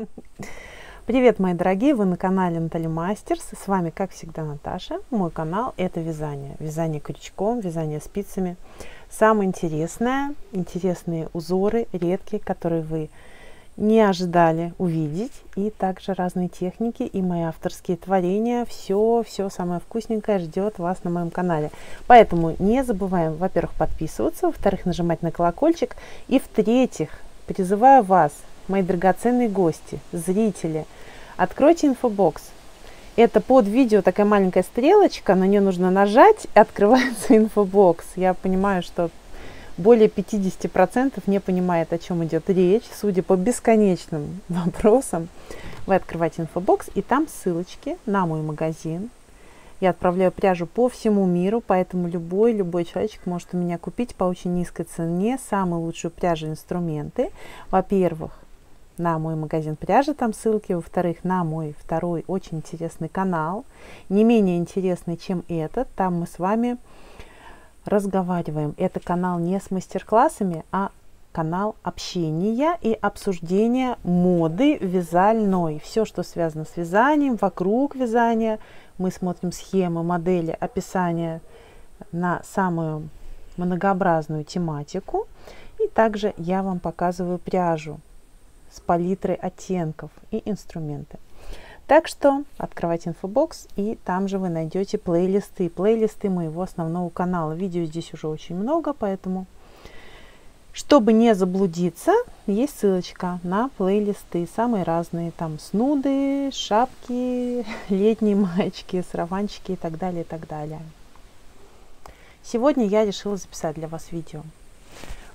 Привет, мои дорогие! Вы на канале Натали Мастерс. С вами, как всегда, Наташа. Мой канал – это вязание. Вязание крючком, вязание спицами. Самое интересное, интересные узоры, редкие, которые вы не ожидали увидеть. И также разные техники и мои авторские творения. Все, все самое вкусненькое ждет вас на моем канале. Поэтому не забываем, во-первых, подписываться, во-вторых, нажимать на колокольчик. И в-третьих, призываю вас, мои драгоценные гости, зрители, откройте инфобокс. Это под видео такая маленькая стрелочка, на нее нужно нажать, открывается инфобокс. Я понимаю, что более 50% не понимает, о чем идет речь, судя по бесконечным вопросам. Вы открываете инфобокс, и там ссылочки на мой магазин. Я отправляю пряжу по всему миру, поэтому любой, любой человечек может у меня купить по очень низкой цене самые лучшие пряжи, инструменты. Во-первых, на мой магазин пряжи, там ссылки, во-вторых, на мой второй очень интересный канал, не менее интересный, чем этот, там мы с вами разговариваем. Это канал не с мастер-классами, а канал общения и обсуждения моды вязальной. Все, что связано с вязанием, вокруг вязания. Мы смотрим схемы, модели, описания на самую многообразную тематику. И также я вам показываю пряжу с палитрой оттенков и инструменты. Так что открывайте инфобокс, и там же вы найдете плейлисты. Плейлисты моего основного канала. Видео здесь уже очень много, поэтому, чтобы не заблудиться, есть ссылочка на плейлисты. Самые разные. Там снуды, шапки, летние маечки, сарафанчики и так далее, и так далее. Сегодня я решила записать для вас видео.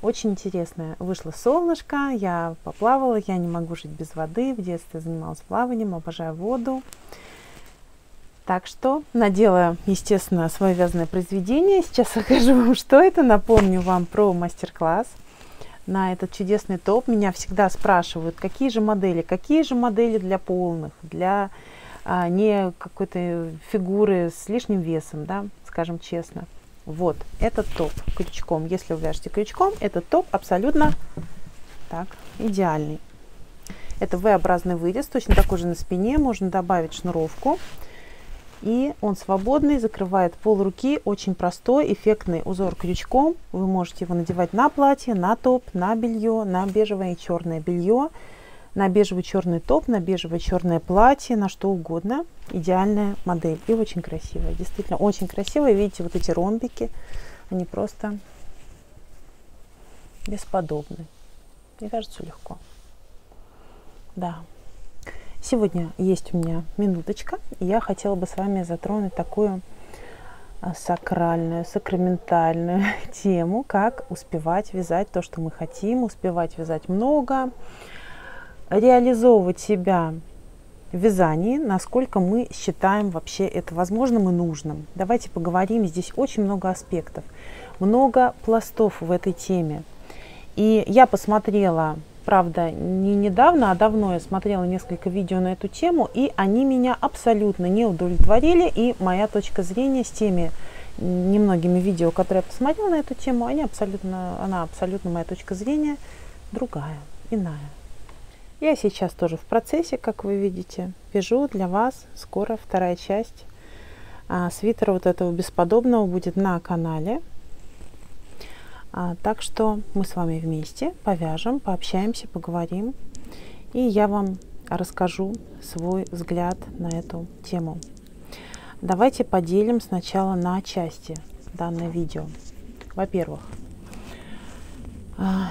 Очень интересное. Вышло солнышко, я поплавала, я не могу жить без воды. В детстве занималась плаванием, обожаю воду. Так что надела, естественно, свое вязаное произведение. Сейчас покажу вам, что это. Напомню вам про мастер-класс на этот чудесный топ. Меня всегда спрашивают, какие же модели, какие же модели для полных, для а, не какой-то фигуры с лишним весом, да, скажем честно. Вот, этот топ крючком. Если вы крючком, этот топ абсолютно так, идеальный. Это V-образный вырез, точно такой же на спине. Можно добавить шнуровку. И он свободный, закрывает пол руки. Очень простой, эффектный узор крючком. Вы можете его надевать на платье, на топ, на белье, на бежевое и черное белье на бежевый черный топ, на бежевое черное платье, на что угодно. Идеальная модель и очень красивая. Действительно, очень красивая. Видите, вот эти ромбики, они просто бесподобны. Мне кажется, легко. Да. Сегодня есть у меня минуточка, и я хотела бы с вами затронуть такую а, сакральную, сакраментальную тему, как успевать вязать то, что мы хотим, успевать вязать много, реализовывать себя вязании, насколько мы считаем вообще это возможным и нужным. Давайте поговорим, здесь очень много аспектов, много пластов в этой теме. И я посмотрела, правда, не недавно, а давно я смотрела несколько видео на эту тему, и они меня абсолютно не удовлетворили, и моя точка зрения с теми немногими видео, которые я посмотрела на эту тему, они абсолютно, она абсолютно моя точка зрения другая, иная. Я сейчас тоже в процессе, как вы видите. Вяжу для вас скоро вторая часть а, свитера вот этого бесподобного будет на канале. А, так что мы с вами вместе повяжем, пообщаемся, поговорим. И я вам расскажу свой взгляд на эту тему. Давайте поделим сначала на части данное видео. Во-первых,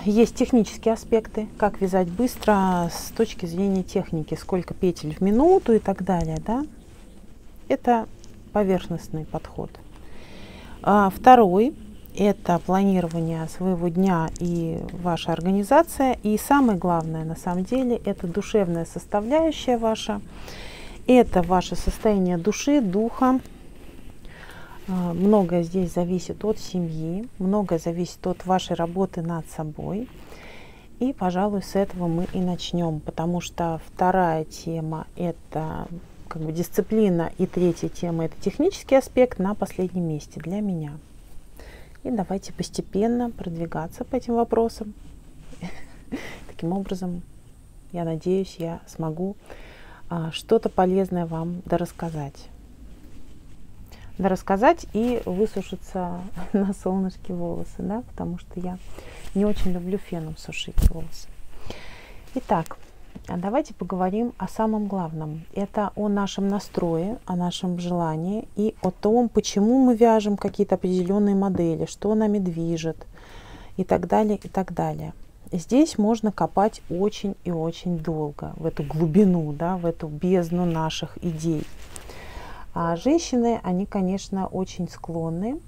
есть технические аспекты, как вязать быстро с точки зрения техники, сколько петель в минуту и так далее. Да? Это поверхностный подход. А второй – это планирование своего дня и ваша организация. И самое главное, на самом деле, это душевная составляющая ваша. Это ваше состояние души, духа, а, многое здесь зависит от семьи, многое зависит от вашей работы над собой. И, пожалуй, с этого мы и начнем, потому что вторая тема – это как бы дисциплина, и третья тема – это технический аспект на последнем месте для меня. И давайте постепенно продвигаться по этим вопросам. Таким образом, я надеюсь, я смогу а, что-то полезное вам дорассказать. Дорассказать и высушиться на солнышке волосы, да, потому что я не очень люблю феном сушить волосы. Итак, давайте поговорим о самом главном. Это о нашем настрое, о нашем желании и о том, почему мы вяжем какие-то определенные модели, что нами движет и так далее, и так далее. Здесь можно копать очень и очень долго в эту глубину, да, в эту бездну наших идей. А женщины, они, конечно, очень склонны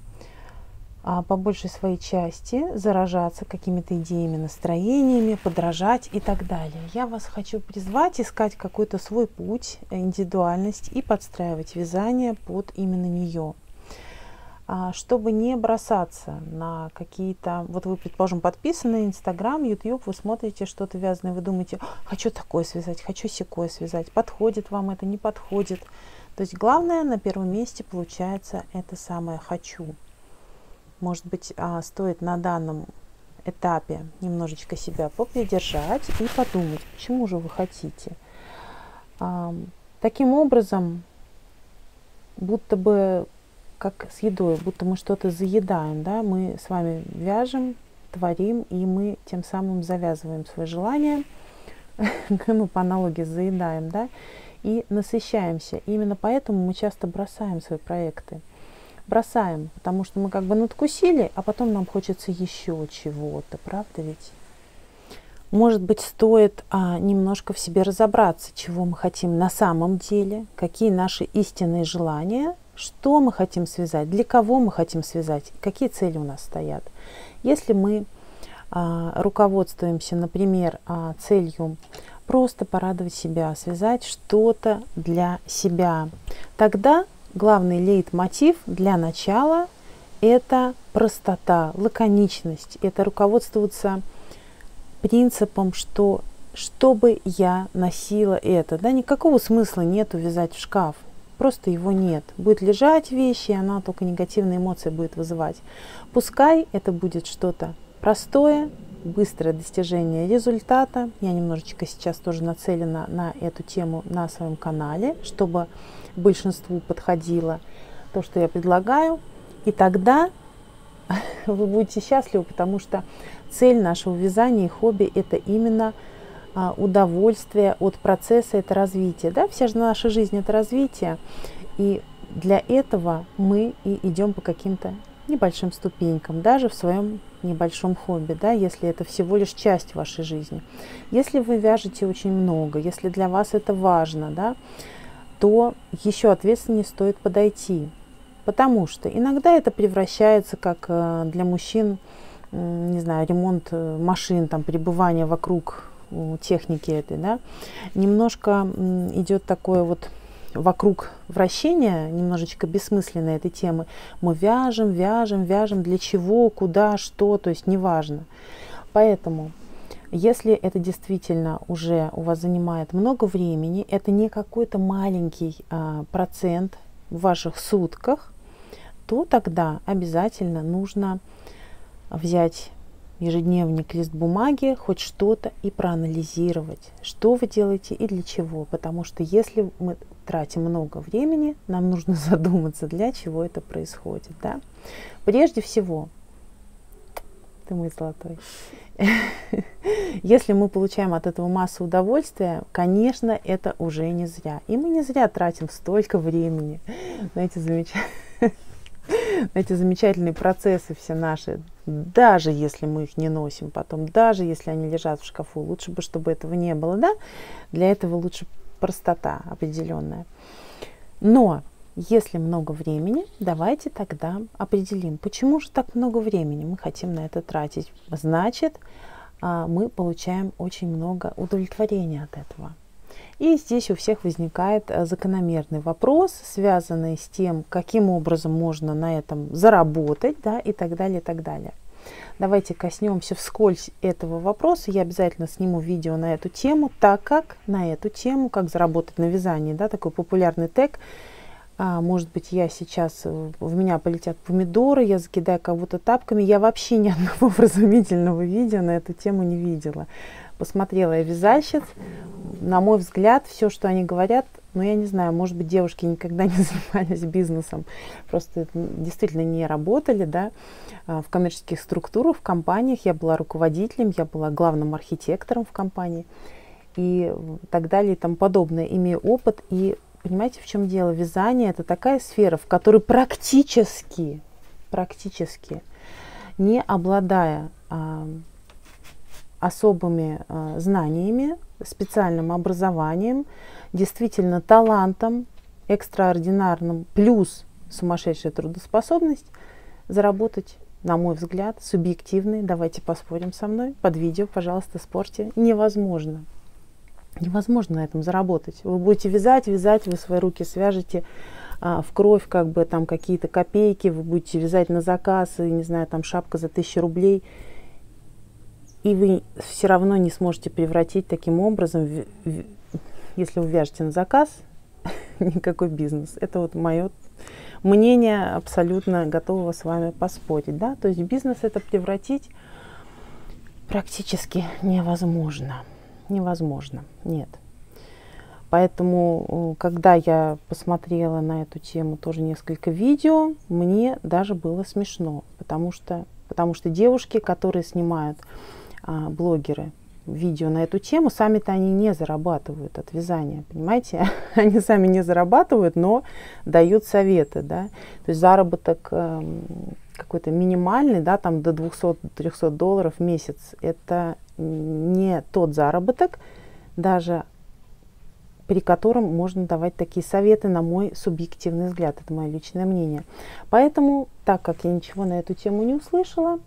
а, по большей своей части заражаться какими-то идеями, настроениями, подражать и так далее. Я вас хочу призвать искать какой-то свой путь, индивидуальность и подстраивать вязание под именно нее. А, чтобы не бросаться на какие-то... Вот вы, предположим, подписаны на Инстаграм, Ютуб, вы смотрите что-то вязаное, вы думаете, хочу такое связать, хочу секое связать, подходит вам это, не подходит. То есть главное на первом месте получается это самое «хочу». Может быть, а, стоит на данном этапе немножечко себя попридержать и подумать, почему же вы хотите. Таким образом, будто бы как с едой, будто мы что-то заедаем, да, мы с вами вяжем, творим, и мы тем самым завязываем свои желания, ну, по аналогии заедаем, да, и насыщаемся. И именно поэтому мы часто бросаем свои проекты. Бросаем, потому что мы как бы надкусили, а потом нам хочется еще чего-то, правда ведь? Может быть, стоит а, немножко в себе разобраться, чего мы хотим на самом деле, какие наши истинные желания, что мы хотим связать, для кого мы хотим связать, какие цели у нас стоят. Если мы а, руководствуемся, например, а, целью просто порадовать себя, связать что-то для себя, тогда главный лейтмотив для начала это простота, лаконичность, это руководствоваться принципом, что чтобы я носила это, да, никакого смысла нету вязать в шкаф просто его нет. Будет лежать вещи, и она только негативные эмоции будет вызывать. Пускай это будет что-то простое, быстрое достижение результата. Я немножечко сейчас тоже нацелена на эту тему на своем канале, чтобы большинству подходило то, что я предлагаю. И тогда вы будете счастливы, потому что цель нашего вязания и хобби – это именно – а, удовольствие от процесса, это развитие. Да? Вся же наша жизнь это развитие. И для этого мы и идем по каким-то небольшим ступенькам, даже в своем небольшом хобби, да, если это всего лишь часть вашей жизни. Если вы вяжете очень много, если для вас это важно, да, то еще ответственнее стоит подойти. Потому что иногда это превращается, как э, для мужчин, не знаю, ремонт э, машин, там, пребывание вокруг техники этой, да, немножко идет такое вот вокруг вращения, немножечко бессмысленной этой темы. Мы вяжем, вяжем, вяжем, для чего, куда, что, то есть неважно. Поэтому, если это действительно уже у вас занимает много времени, это не какой-то маленький а, процент в ваших сутках, то тогда обязательно нужно взять ежедневник, лист бумаги, хоть что-то и проанализировать, что вы делаете и для чего. Потому что если мы тратим много времени, нам нужно задуматься, для чего это происходит. Да? Прежде всего, ты мой золотой. Если мы получаем от этого массу удовольствия, конечно, это уже не зря. И мы не зря тратим столько времени на эти замечательные эти замечательные процессы все наши, даже если мы их не носим потом, даже если они лежат в шкафу, лучше бы, чтобы этого не было, да? Для этого лучше простота определенная. Но если много времени, давайте тогда определим, почему же так много времени мы хотим на это тратить. Значит, а, мы получаем очень много удовлетворения от этого. И здесь у всех возникает э, закономерный вопрос, связанный с тем, каким образом можно на этом заработать, да, и так далее, и так далее. Давайте коснемся вскользь этого вопроса. Я обязательно сниму видео на эту тему, так как на эту тему, как заработать на вязании, да, такой популярный тег. А, может быть, я сейчас, э, в меня полетят помидоры, я закидаю кого-то тапками. Я вообще ни одного вразумительного видео на эту тему не видела. Посмотрела я вязальщиц. На мой взгляд, все, что они говорят, ну, я не знаю, может быть, девушки никогда не занимались бизнесом, просто действительно не работали, да, а, в коммерческих структурах, в компаниях. Я была руководителем, я была главным архитектором в компании и так далее и тому подобное. Имею опыт и понимаете, в чем дело? Вязание это такая сфера, в которой практически, практически, не обладая особыми а, знаниями, специальным образованием, действительно талантом, экстраординарным, плюс сумасшедшая трудоспособность, заработать, на мой взгляд, субъективный, давайте поспорим со мной, под видео, пожалуйста, спорьте, невозможно. Невозможно на этом заработать. Вы будете вязать, вязать, вы свои руки свяжете а, в кровь, как бы там какие-то копейки, вы будете вязать на заказ, и, не знаю, там шапка за тысячу рублей, и вы все равно не сможете превратить таким образом, в, в, если вы вяжете на заказ, никакой бизнес. Это вот мое мнение, абсолютно готова с вами поспорить. Да? То есть бизнес это превратить практически невозможно невозможно. Нет. Поэтому, э, когда я посмотрела на эту тему тоже несколько видео, мне даже было смешно, потому что, потому что девушки, которые снимают, блогеры, видео на эту тему, сами-то они не зарабатывают от вязания, понимаете? Они сами не зарабатывают, но дают советы, да. То есть заработок э, какой-то минимальный, да, там до 200-300 долларов в месяц, это не тот заработок, даже при котором можно давать такие советы, на мой субъективный взгляд. Это мое личное мнение. Поэтому, так как я ничего на эту тему не услышала,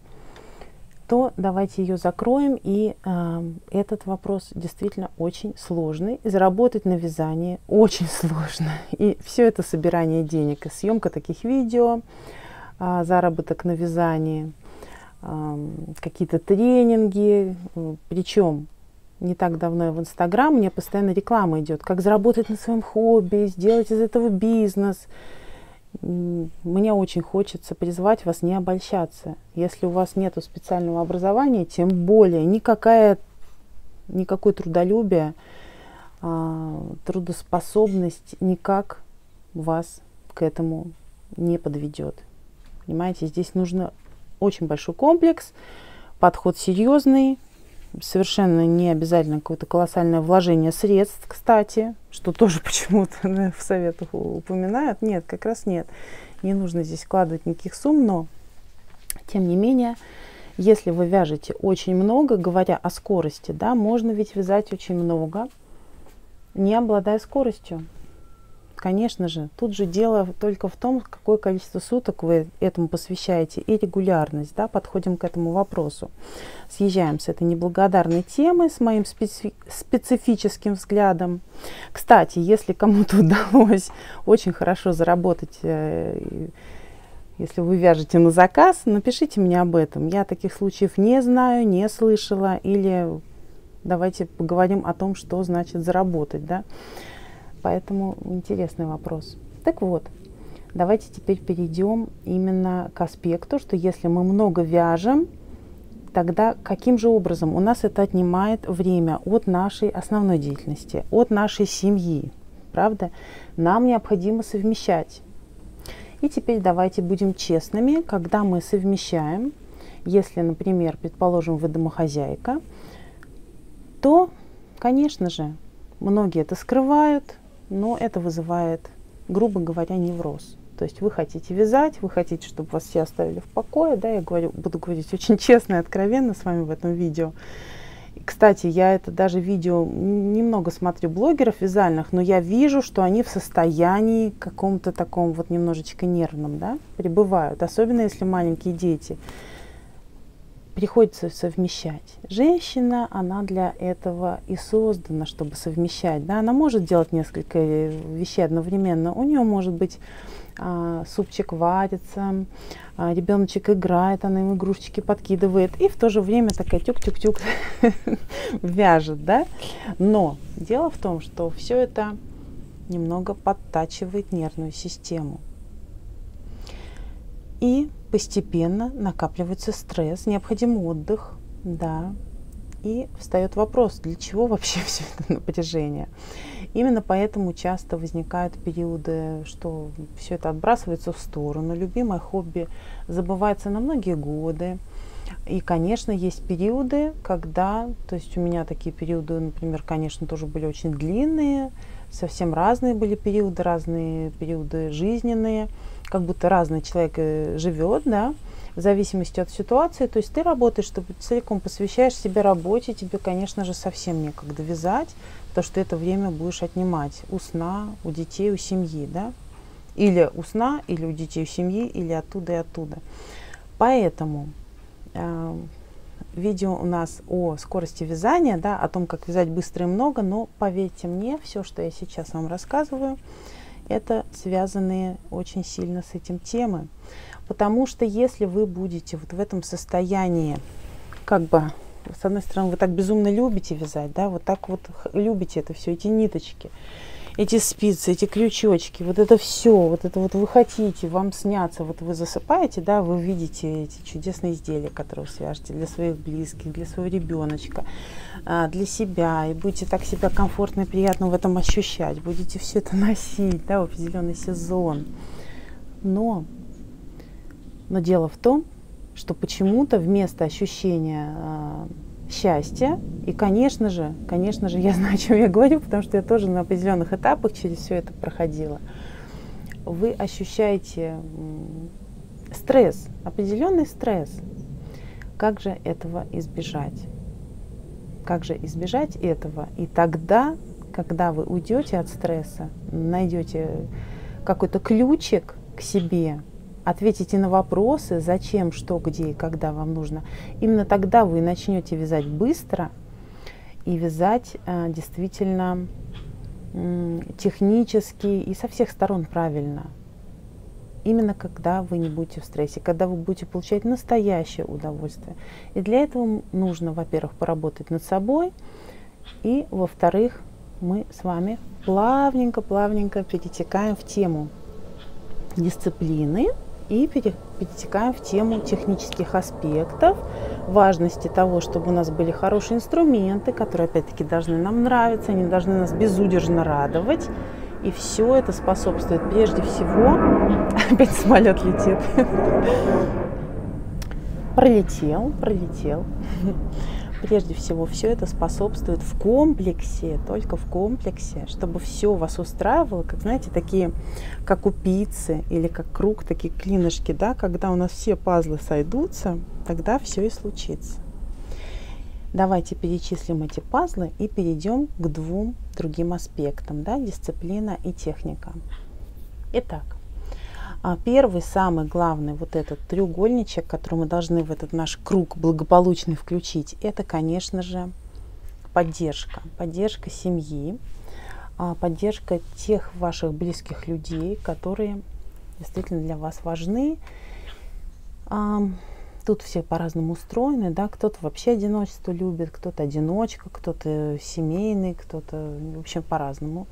то давайте ее закроем. И э, этот вопрос действительно очень сложный. Заработать на вязании очень сложно. И все это собирание денег, съемка таких видео, э, заработок на вязании – какие-то тренинги, причем не так давно в Инстаграм мне постоянно реклама идет, как заработать на своем хобби, сделать из этого бизнес. Мне очень хочется призвать вас не обольщаться. Если у вас нет специального образования, тем более никакая, никакой трудолюбие, а, трудоспособность никак вас к этому не подведет. Понимаете, здесь нужно очень большой комплекс, подход серьезный, совершенно не обязательно какое-то колоссальное вложение средств, кстати, что тоже почему-то в советах упоминают. Нет, как раз нет. Не нужно здесь вкладывать никаких сумм, но тем не менее, если вы вяжете очень много, говоря о скорости, да, можно ведь вязать очень много, не обладая скоростью. Конечно же, тут же дело только в том, какое количество суток вы этому посвящаете и регулярность. Да, подходим к этому вопросу. Съезжаем с этой неблагодарной темы, с моим специ специфическим взглядом. Кстати, если кому-то удалось очень хорошо заработать э, если вы вяжете на заказ, напишите мне об этом. Я таких случаев не знаю, не слышала. Или давайте поговорим о том, что значит заработать. Да? Поэтому интересный вопрос. Так вот, давайте теперь перейдем именно к аспекту, что если мы много вяжем, тогда каким же образом у нас это отнимает время от нашей основной деятельности, от нашей семьи, правда? Нам необходимо совмещать. И теперь давайте будем честными, когда мы совмещаем, если, например, предположим, вы домохозяйка, то, конечно же, многие это скрывают, но это вызывает, грубо говоря, невроз. То есть вы хотите вязать, вы хотите, чтобы вас все оставили в покое, да, я говорю, буду говорить очень честно и откровенно с вами в этом видео. И, кстати, я это даже видео немного смотрю блогеров вязальных, но я вижу, что они в состоянии каком-то таком вот немножечко нервном, да, пребывают, особенно если маленькие дети приходится совмещать. Женщина, она для этого и создана, чтобы совмещать. Да? Она может делать несколько вещей одновременно. У нее может быть а, супчик варится, а, ребеночек играет, она ему игрушечки подкидывает, и в то же время такая тюк-тюк-тюк вяжет. Да? Но дело в том, что все это немного подтачивает нервную систему. И постепенно накапливается стресс, необходим отдых, да, И встает вопрос, для чего вообще все это напряжение? Именно поэтому часто возникают периоды, что все это отбрасывается в сторону. Любимое хобби забывается на многие годы. И, конечно, есть периоды, когда, то есть у меня такие периоды, например, конечно, тоже были очень длинные, совсем разные были периоды, разные периоды жизненные, как будто разный человек э, живет, да, в зависимости от ситуации. То есть ты работаешь, что целиком посвящаешь себе работе, тебе, конечно же, совсем некогда вязать, потому что это время будешь отнимать у сна, у детей, у семьи, да, или у сна, или у детей, у семьи, или оттуда и оттуда. Поэтому э, видео у нас о скорости вязания, да, о том, как вязать быстро и много, но поверьте мне, все, что я сейчас вам рассказываю, это связанные очень сильно с этим темы. Потому что если вы будете вот в этом состоянии, как бы, с одной стороны, вы так безумно любите вязать, да, вот так вот любите это все, эти ниточки, эти спицы, эти крючочки, вот это все, вот это вот вы хотите, вам снятся, вот вы засыпаете, да, вы видите эти чудесные изделия, которые вы свяжете для своих близких, для своего ребеночка, а, для себя, и будете так себя комфортно и приятно в этом ощущать, будете все это носить, да, в определенный сезон. Но, но дело в том, что почему-то вместо ощущения а, счастья. И, конечно же, конечно же, я знаю, о чем я говорю, потому что я тоже на определенных этапах через все это проходила. Вы ощущаете стресс, определенный стресс. Как же этого избежать? Как же избежать этого? И тогда, когда вы уйдете от стресса, найдете какой-то ключик к себе, ответите на вопросы, зачем, что, где и когда вам нужно, именно тогда вы начнете вязать быстро и вязать э, действительно э, технически и со всех сторон правильно. Именно когда вы не будете в стрессе, когда вы будете получать настоящее удовольствие. И для этого нужно, во-первых, поработать над собой, и, во-вторых, мы с вами плавненько-плавненько перетекаем в тему дисциплины, и перетекаем в тему технических аспектов, важности того, чтобы у нас были хорошие инструменты, которые опять-таки должны нам нравиться, они должны нас безудержно радовать. И все это способствует прежде всего... Опять самолет летит. Пролетел, пролетел. Прежде всего, все это способствует в комплексе, только в комплексе, чтобы все вас устраивало, как, знаете, такие, как у пиццы или как круг, такие клинышки, да, когда у нас все пазлы сойдутся, тогда все и случится. Давайте перечислим эти пазлы и перейдем к двум другим аспектам, да, дисциплина и техника. Итак, а первый, самый главный, вот этот треугольничек, который мы должны в этот наш круг благополучный включить, это, конечно же, поддержка. Поддержка семьи, а, поддержка тех ваших близких людей, которые действительно для вас важны. Тут все по-разному устроены, да, кто-то вообще одиночество любит, кто-то одиночка, кто-то семейный, кто-то, в общем, по-разному.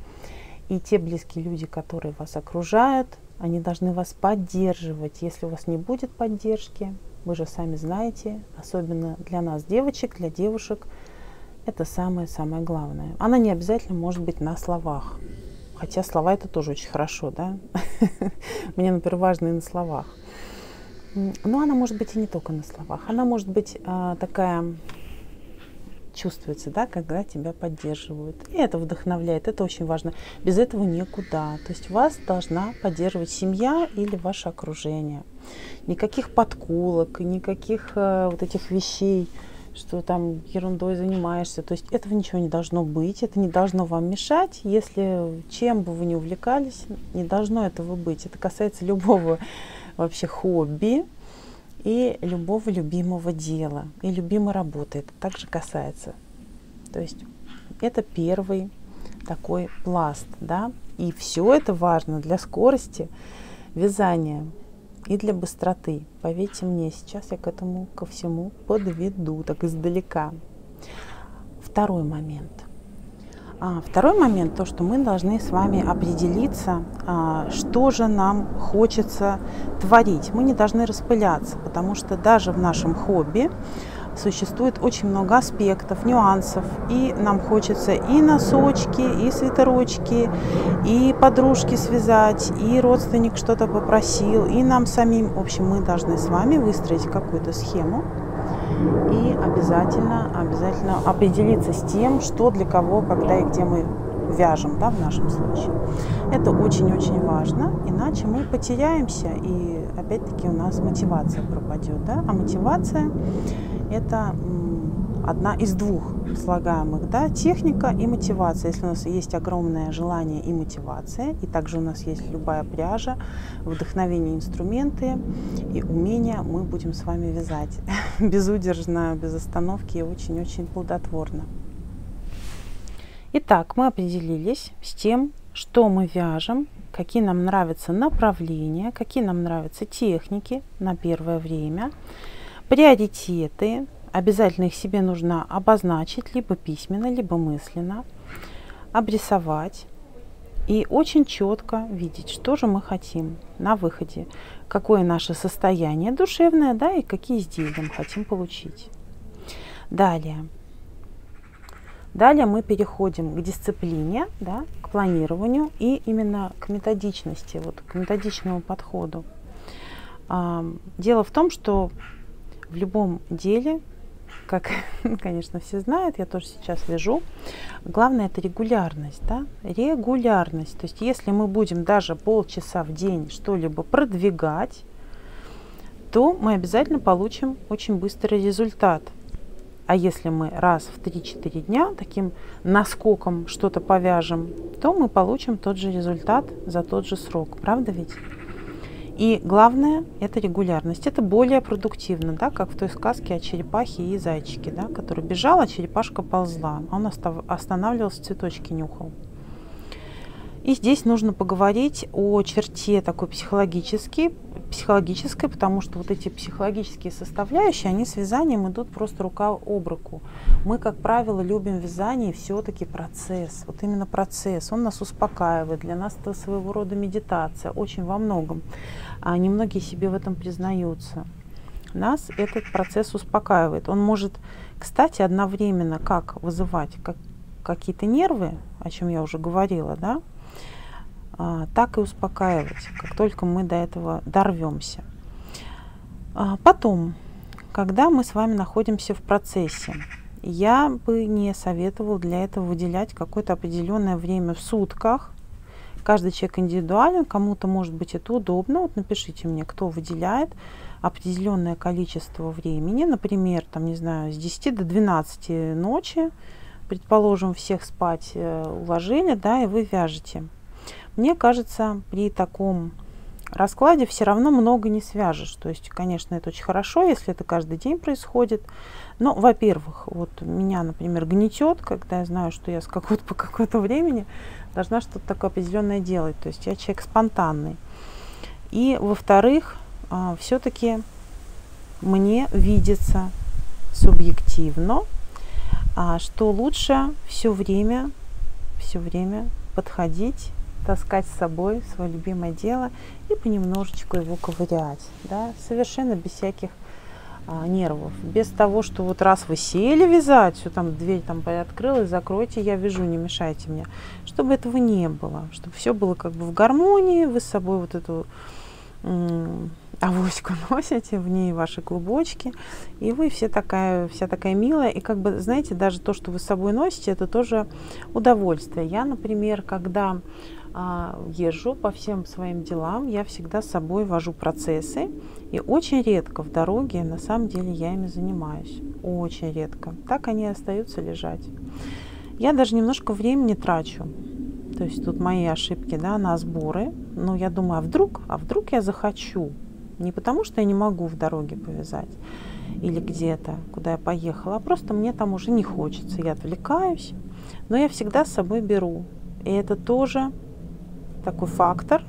И те близкие люди, которые вас окружают, они должны вас поддерживать. Если у вас не будет поддержки, вы же сами знаете, особенно для нас, девочек, для девушек, это самое-самое главное. Она не обязательно может быть на словах. Хотя слова это тоже очень хорошо, да? Мне, например, важно и на словах. Но она может быть и не только на словах. Она может быть а, такая чувствуется, да, когда тебя поддерживают. И это вдохновляет, это очень важно. Без этого никуда. То есть вас должна поддерживать семья или ваше окружение. Никаких подколок, никаких э, вот этих вещей, что там ерундой занимаешься. То есть этого ничего не должно быть, это не должно вам мешать. Если чем бы вы ни увлекались, не должно этого быть. Это касается любого вообще хобби, и любого любимого дела, и любимой работы. Это также касается. То есть это первый такой пласт, да, и все это важно для скорости вязания и для быстроты. Поверьте мне, сейчас я к этому ко всему подведу, так издалека. Второй момент. А, второй момент, то, что мы должны с вами определиться, а, что же нам хочется творить. Мы не должны распыляться, потому что даже в нашем хобби существует очень много аспектов, нюансов. И нам хочется и носочки, и свитерочки, и подружки связать, и родственник что-то попросил, и нам самим. В общем, мы должны с вами выстроить какую-то схему и обязательно, обязательно определиться с тем, что для кого, когда и где мы вяжем, да, в нашем случае. Это очень-очень важно, иначе мы потеряемся, и опять-таки у нас мотивация пропадет, да, а мотивация это одна из двух слагаемых, да, техника и мотивация. Если у нас есть огромное желание и мотивация, и также у нас есть любая пряжа, вдохновение, инструменты и умения, мы будем с вами вязать безудержно, без остановки и очень-очень плодотворно. Итак, мы определились с тем, что мы вяжем, какие нам нравятся направления, какие нам нравятся техники на первое время, приоритеты. Обязательно их себе нужно обозначить либо письменно, либо мысленно, обрисовать и очень четко видеть, что же мы хотим на выходе, какое наше состояние душевное, да, и какие изделия мы хотим получить. Далее, Далее мы переходим к дисциплине, да, к планированию и именно к методичности, вот, к методичному подходу. Дело в том, что в любом деле, как, конечно, все знают, я тоже сейчас вяжу, главное это регулярность, да, регулярность. То есть если мы будем даже полчаса в день что-либо продвигать, то мы обязательно получим очень быстрый результат – а если мы раз в 3-4 дня таким наскоком что-то повяжем, то мы получим тот же результат за тот же срок. Правда ведь? И главное – это регулярность. Это более продуктивно, да, как в той сказке о черепахе и зайчике, да, который бежал, а черепашка ползла. Он останавливался, цветочки нюхал. И здесь нужно поговорить о черте такой психологической, психологической, потому что вот эти психологические составляющие, они с вязанием идут просто рука об руку. Мы, как правило, любим вязание все-таки процесс. Вот именно процесс, он нас успокаивает. Для нас это своего рода медитация, очень во многом. А немногие себе в этом признаются. Нас этот процесс успокаивает. Он может, кстати, одновременно как вызывать как, какие-то нервы, о чем я уже говорила, да, так и успокаивать, как только мы до этого дорвемся. А, потом, когда мы с вами находимся в процессе, я бы не советовала для этого выделять какое-то определенное время в сутках. Каждый человек индивидуален, кому-то может быть это удобно. Вот напишите мне, кто выделяет определенное количество времени, например, там, не знаю, с 10 до 12 ночи, предположим, всех спать э, уложили, да, и вы вяжете. Мне кажется, при таком раскладе все равно много не свяжешь. То есть, конечно, это очень хорошо, если это каждый день происходит. Но, во-первых, вот меня, например, гнетет, когда я знаю, что я с какого-то по какое-то времени должна что-то такое определенное делать. То есть я человек спонтанный. И, во-вторых, а, все-таки мне видится субъективно, а, что лучше все время, все время подходить таскать с собой свое любимое дело и понемножечку его ковырять, да, совершенно без всяких а, нервов, без того, что вот раз вы сели вязать, все там дверь там приоткрылась, закройте, я вяжу, не мешайте мне, чтобы этого не было, чтобы все было как бы в гармонии, вы с собой вот эту авоську носите, в ней ваши клубочки, и вы все такая, вся такая милая, и как бы, знаете, даже то, что вы с собой носите, это тоже удовольствие. Я, например, когда езжу по всем своим делам, я всегда с собой вожу процессы, и очень редко в дороге, на самом деле, я ими занимаюсь. Очень редко. Так они остаются лежать. Я даже немножко времени трачу. То есть тут мои ошибки да, на сборы. Но я думаю, а вдруг, а вдруг я захочу? Не потому, что я не могу в дороге повязать или где-то, куда я поехала, а просто мне там уже не хочется. Я отвлекаюсь, но я всегда с собой беру. И это тоже такой фактор,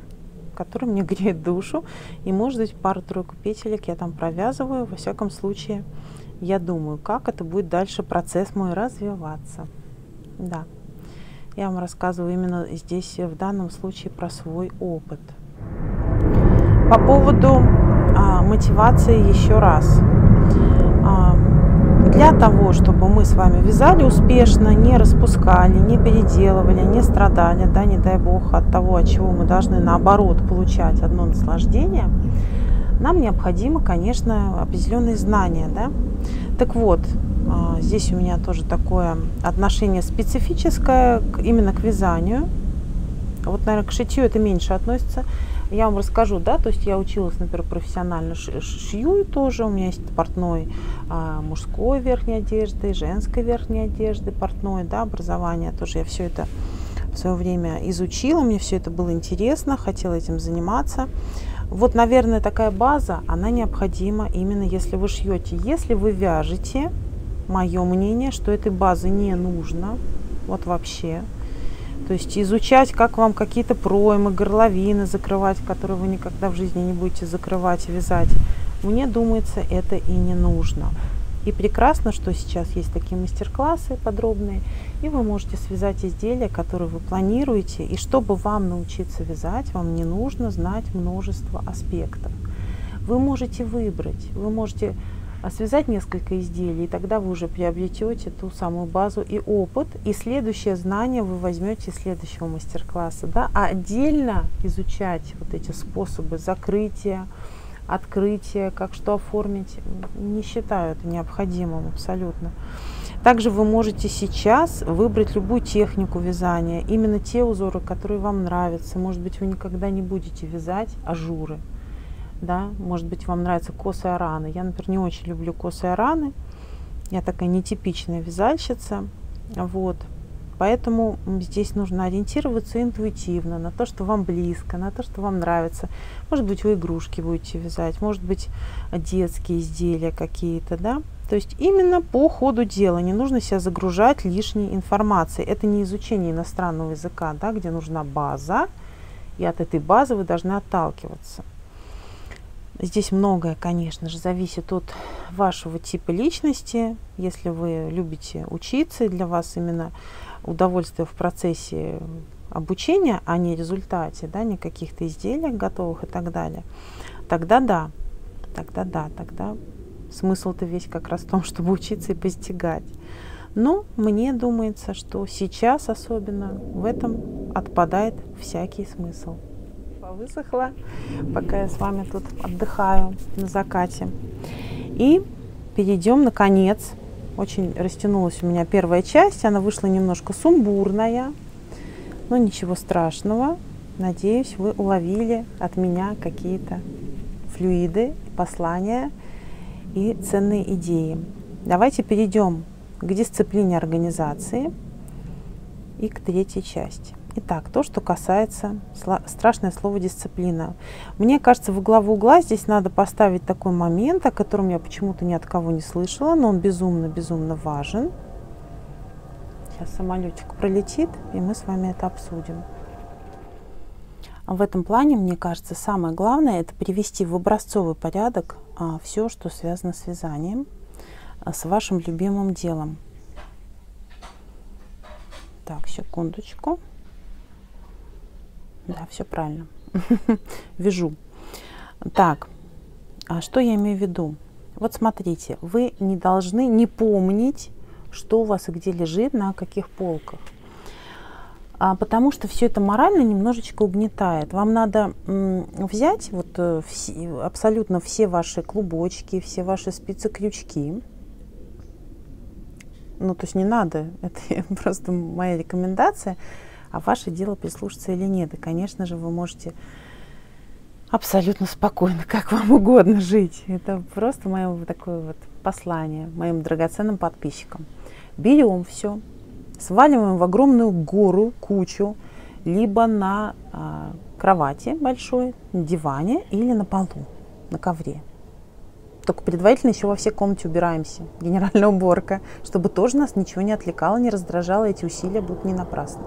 который мне греет душу. И может быть пару-тройку петелек я там провязываю. Во всяком случае, я думаю, как это будет дальше процесс мой развиваться. Да, я вам рассказываю именно здесь, в данном случае, про свой опыт. По поводу а, мотивации еще раз. А, для того, чтобы мы с вами вязали успешно, не распускали, не переделывали, не страдали, да, не дай бог, от того, от чего мы должны наоборот получать одно наслаждение, нам необходимо, конечно, определенные знания, да. Так вот, а, здесь у меня тоже такое отношение специфическое именно к вязанию. Вот, наверное, к шитью это меньше относится. Я вам расскажу, да, то есть я училась, например, профессионально шью тоже, у меня есть портной а, мужской верхней одежды, женской верхней одежды, портной, да, образование, тоже я все это в свое время изучила, мне все это было интересно, хотела этим заниматься. Вот, наверное, такая база, она необходима именно если вы шьете. Если вы вяжете, мое мнение, что этой базы не нужно, вот вообще. То есть изучать, как вам какие-то проймы, горловины закрывать, которые вы никогда в жизни не будете закрывать вязать. Мне думается, это и не нужно. И прекрасно, что сейчас есть такие мастер-классы подробные, и вы можете связать изделия, которые вы планируете. И чтобы вам научиться вязать, вам не нужно знать множество аспектов. Вы можете выбрать, вы можете а связать несколько изделий, и тогда вы уже приобретете ту самую базу и опыт, и следующее знание вы возьмете из следующего мастер-класса. Да? А отдельно изучать вот эти способы закрытия, открытия, как что оформить, не считаю это необходимым абсолютно. Также вы можете сейчас выбрать любую технику вязания, именно те узоры, которые вам нравятся. Может быть, вы никогда не будете вязать ажуры да, может быть, вам нравятся косые раны. Я, например, не очень люблю косые раны. Я такая нетипичная вязальщица, вот. Поэтому здесь нужно ориентироваться интуитивно на то, что вам близко, на то, что вам нравится. Может быть, вы игрушки будете вязать, может быть, детские изделия какие-то, да. То есть именно по ходу дела не нужно себя загружать лишней информацией. Это не изучение иностранного языка, да, где нужна база, и от этой базы вы должны отталкиваться. Здесь многое, конечно же, зависит от вашего типа личности. Если вы любите учиться, для вас именно удовольствие в процессе обучения, а не результате, да, не каких-то изделиях готовых и так далее, тогда да, тогда да, тогда смысл-то весь как раз в том, чтобы учиться и постигать. Но мне думается, что сейчас особенно в этом отпадает всякий смысл высохла, пока я с вами тут отдыхаю на закате. И перейдем, наконец, очень растянулась у меня первая часть, она вышла немножко сумбурная, но ничего страшного. Надеюсь, вы уловили от меня какие-то флюиды, послания и ценные идеи. Давайте перейдем к дисциплине организации и к третьей части. Итак, то, что касается страшное слово дисциплина. Мне кажется, в главу угла здесь надо поставить такой момент, о котором я почему-то ни от кого не слышала, но он безумно-безумно важен. Сейчас самолетик пролетит, и мы с вами это обсудим. В этом плане, мне кажется, самое главное – это привести в образцовый порядок а, все, что связано с вязанием, а, с вашим любимым делом. Так, секундочку. Да, все правильно. Вяжу. Так, а что я имею в виду? Вот смотрите, вы не должны не помнить, что у вас и где лежит, на каких полках. А, потому что все это морально немножечко угнетает. Вам надо взять вот э, все, абсолютно все ваши клубочки, все ваши спицы-крючки. Ну, то есть не надо, это просто моя рекомендация а ваше дело прислушаться или нет. И, конечно же, вы можете абсолютно спокойно, как вам угодно жить. Это просто мое такое вот послание моим драгоценным подписчикам. Берем все, сваливаем в огромную гору, кучу, либо на а, кровати большой, на диване или на полу, на ковре. Только предварительно еще во все комнате убираемся. Генеральная уборка, чтобы тоже нас ничего не отвлекало, не раздражало. Эти усилия будут не напрасны.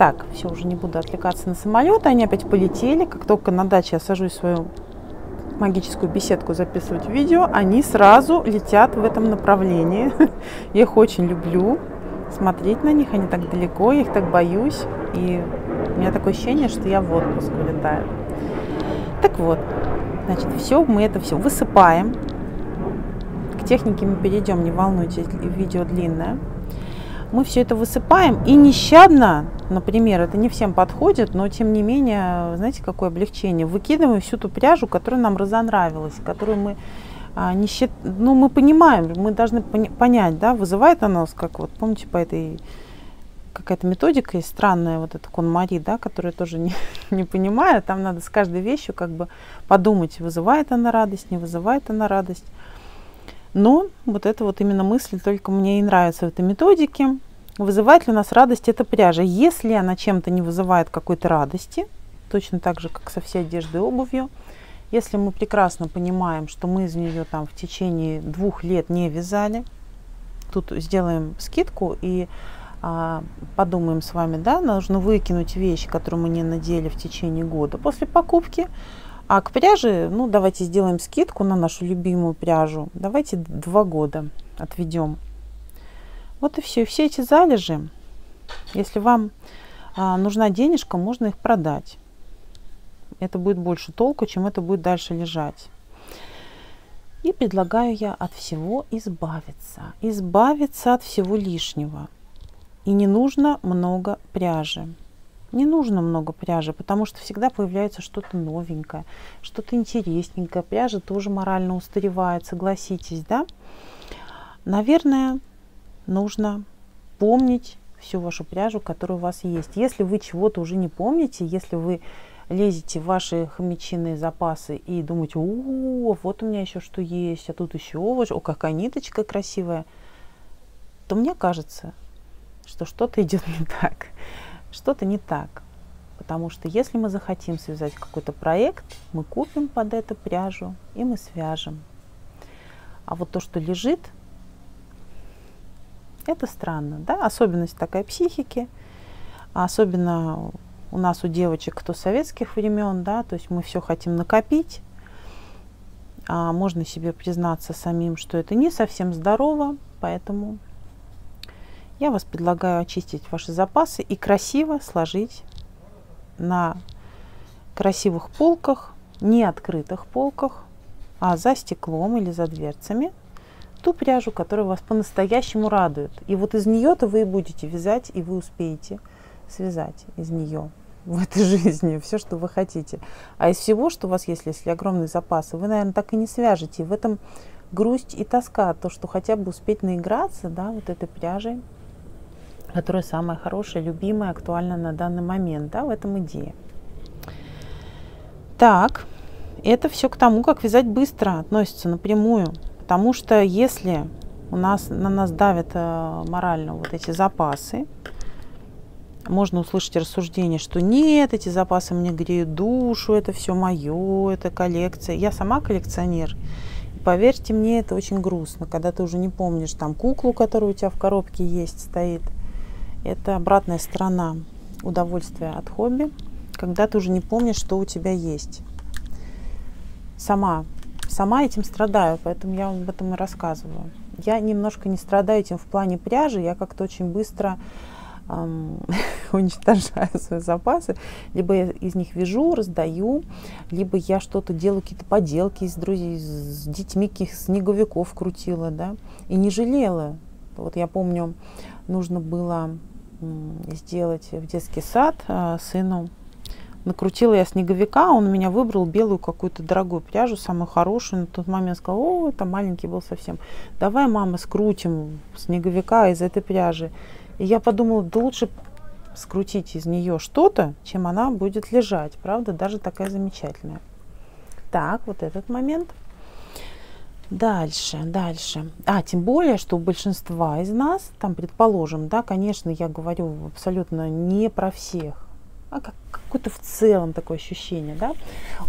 Так, все, уже не буду отвлекаться на самолеты. Они опять полетели. Как только на даче я сажусь в свою магическую беседку записывать видео, они сразу летят в этом направлении. Я их очень люблю. Смотреть на них, они так далеко, я их так боюсь. И у меня такое ощущение, что я в отпуск улетаю. Так вот, значит, все, мы это все высыпаем к технике мы перейдем, не волнуйтесь, видео длинное. Мы все это высыпаем и нещадно, например, это не всем подходит, но тем не менее, знаете, какое облегчение, выкидываем всю ту пряжу, которая нам разонравилась, которую мы а, не счит... ну, мы понимаем, мы должны понять, да, вызывает она нас, как вот, помните, по этой какая-то методика есть странная, вот эта конмари, да, которую тоже не, не понимаю. Там надо с каждой вещью как бы подумать, вызывает она радость, не вызывает она радость. Но вот это вот именно мысль только мне и нравится в этой методике. Вызывает ли у нас радость эта пряжа? Если она чем-то не вызывает какой-то радости, точно так же, как со всей одеждой и обувью, если мы прекрасно понимаем, что мы из нее там в течение двух лет не вязали, тут сделаем скидку и а, подумаем с вами, да, нужно выкинуть вещи, которые мы не надели в течение года после покупки. А к пряже, ну, давайте сделаем скидку на нашу любимую пряжу. Давайте два года отведем. Вот и все. Все эти залежи, если вам а, нужна денежка, можно их продать. Это будет больше толку, чем это будет дальше лежать. И предлагаю я от всего избавиться. Избавиться от всего лишнего. И не нужно много пряжи. Не нужно много пряжи, потому что всегда появляется что-то новенькое, что-то интересненькое. Пряжа тоже морально устаревает, согласитесь, да? Наверное, нужно помнить всю вашу пряжу, которая у вас есть. Если вы чего-то уже не помните, если вы лезете в ваши хомячиные запасы и думаете, о, вот у меня еще что есть, а тут еще, о, какая ниточка красивая, то мне кажется, что что-то идет не так. Что-то не так. Потому что если мы захотим связать какой-то проект, мы купим под это пряжу и мы свяжем. А вот то, что лежит, это странно, да, особенность такая психики, особенно у нас у девочек, кто советских времен, да, то есть мы все хотим накопить, а можно себе признаться самим, что это не совсем здорово, поэтому я вас предлагаю очистить ваши запасы и красиво сложить на красивых полках, не открытых полках, а за стеклом или за дверцами ту пряжу, которая вас по-настоящему радует. И вот из нее-то вы и будете вязать, и вы успеете связать из нее в этой жизни все, что вы хотите. А из всего, что у вас есть, если огромные запасы, вы, наверное, так и не свяжете. В этом грусть и тоска, то, что хотя бы успеть наиграться, да, вот этой пряжей, которая самая хорошая, любимая, актуальна на данный момент. Да, в этом идея. Так, это все к тому, как вязать быстро относится напрямую. Потому что если у нас на нас давят э, морально вот эти запасы, можно услышать рассуждение, что нет, эти запасы мне греют душу, это все мое, это коллекция. Я сама коллекционер. поверьте мне, это очень грустно, когда ты уже не помнишь там куклу, которая у тебя в коробке есть, стоит – это обратная сторона удовольствия от хобби, когда ты уже не помнишь, что у тебя есть. Сама, сама этим страдаю, поэтому я вам об этом и рассказываю. Я немножко не страдаю этим в плане пряжи, я как-то очень быстро эм, уничтожаю свои запасы. Либо я из них вяжу, раздаю, либо я что-то делаю, какие-то поделки с друзей, с детьми, каких снеговиков крутила, да, и не жалела. Вот я помню, нужно было сделать в детский сад а, сыну. Накрутила я снеговика, он меня выбрал белую какую-то дорогую пряжу, самую хорошую. На тот момент сказал, о, это маленький был совсем. Давай, мама, скрутим снеговика из этой пряжи. И я подумала, да лучше скрутить из нее что-то, чем она будет лежать. Правда, даже такая замечательная. Так, вот этот момент. Дальше, дальше. А, тем более, что у большинства из нас, там, предположим, да, конечно, я говорю абсолютно не про всех, а как какое-то в целом такое ощущение, да,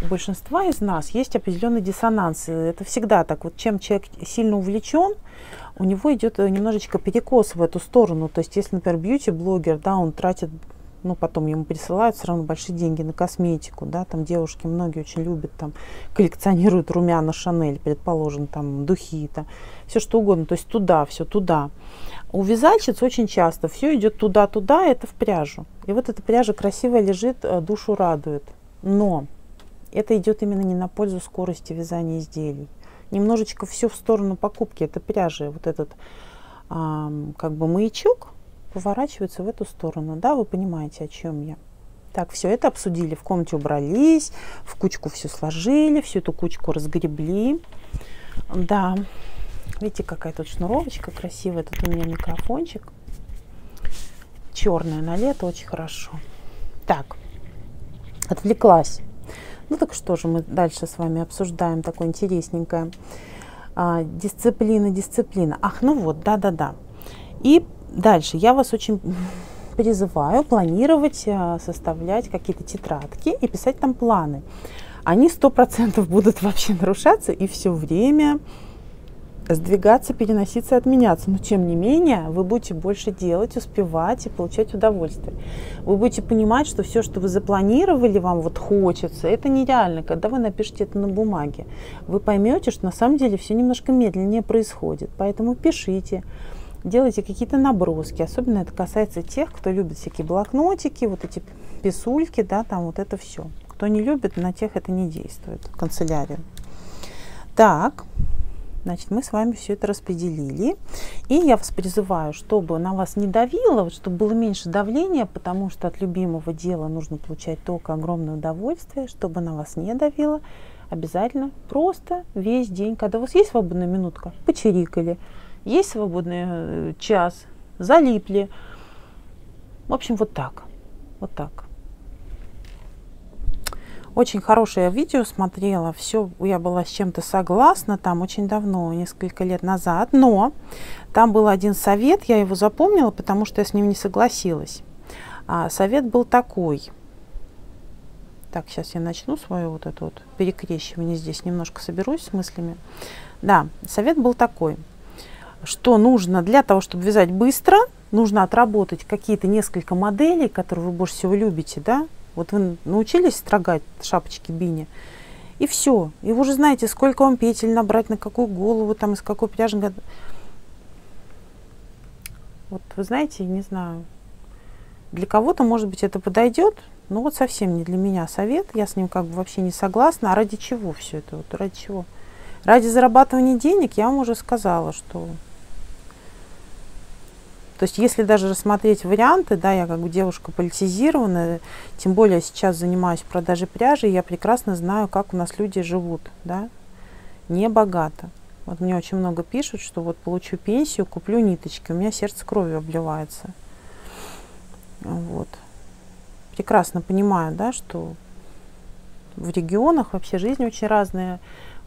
у большинства из нас есть определенный диссонанс. Это всегда так. Вот чем человек сильно увлечен, у него идет немножечко перекос в эту сторону. То есть, если, например, бьюти-блогер, да, он тратит ну, потом ему присылают все равно большие деньги на косметику, да, там девушки многие очень любят, там, коллекционируют румяна Шанель, предположим, там, духи, там, все что угодно, то есть туда, все туда. У вязальщиц очень часто все идет туда-туда, это в пряжу. И вот эта пряжа красивая лежит, э, душу радует. Но это идет именно не на пользу скорости вязания изделий. немножечко все в сторону покупки этой пряжи, вот этот а, как бы маячок поворачивается в эту сторону, да, вы понимаете, о чем я. Так, все это обсудили, в комнате убрались, в кучку все сложили, всю эту кучку разгребли. Да, видите, какая тут шнуровочка красивая, тут у меня микрофончик. Черная на лето, очень хорошо. Так, отвлеклась. Ну так что же мы дальше с вами обсуждаем такое интересненькое. А, дисциплина, дисциплина. Ах, ну вот, да-да-да. И дальше я вас очень призываю планировать, а, составлять какие-то тетрадки и писать там планы. Они сто процентов будут вообще нарушаться и все время сдвигаться, переноситься, отменяться. Но тем не менее, вы будете больше делать, успевать и получать удовольствие. Вы будете понимать, что все, что вы запланировали, вам вот хочется, это нереально. Когда вы напишете это на бумаге, вы поймете, что на самом деле все немножко медленнее происходит. Поэтому пишите, делайте какие-то наброски. Особенно это касается тех, кто любит всякие блокнотики, вот эти писульки, да, там вот это все. Кто не любит, на тех это не действует, канцелярия. Так, Значит, мы с вами все это распределили. И я вас призываю, чтобы на вас не давило, чтобы было меньше давления, потому что от любимого дела нужно получать только огромное удовольствие, чтобы на вас не давило. Обязательно просто весь день, когда у вас есть свободная минутка, почирикали, есть свободный э, час, залипли. В общем, вот так. Вот так. Очень хорошее видео смотрела, все, я была с чем-то согласна, там очень давно, несколько лет назад, но там был один совет, я его запомнила, потому что я с ним не согласилась. А, совет был такой. Так, сейчас я начну свое вот это вот перекрещивание здесь, немножко соберусь с мыслями. Да, совет был такой, что нужно для того, чтобы вязать быстро, нужно отработать какие-то несколько моделей, которые вы больше всего любите, да, вот вы научились строгать шапочки бини, и все. И вы уже знаете, сколько вам петель набрать, на какую голову, там, из какой пряжи. Вот вы знаете, не знаю, для кого-то, может быть, это подойдет, но вот совсем не для меня совет. Я с ним как бы вообще не согласна. А ради чего все это? Вот ради чего? Ради зарабатывания денег я вам уже сказала, что то есть если даже рассмотреть варианты, да, я как бы девушка политизированная, тем более сейчас занимаюсь продажей пряжи, я прекрасно знаю, как у нас люди живут, да, не богато. Вот мне очень много пишут, что вот получу пенсию, куплю ниточки, у меня сердце кровью обливается. Вот. Прекрасно понимаю, да, что в регионах вообще жизнь очень разная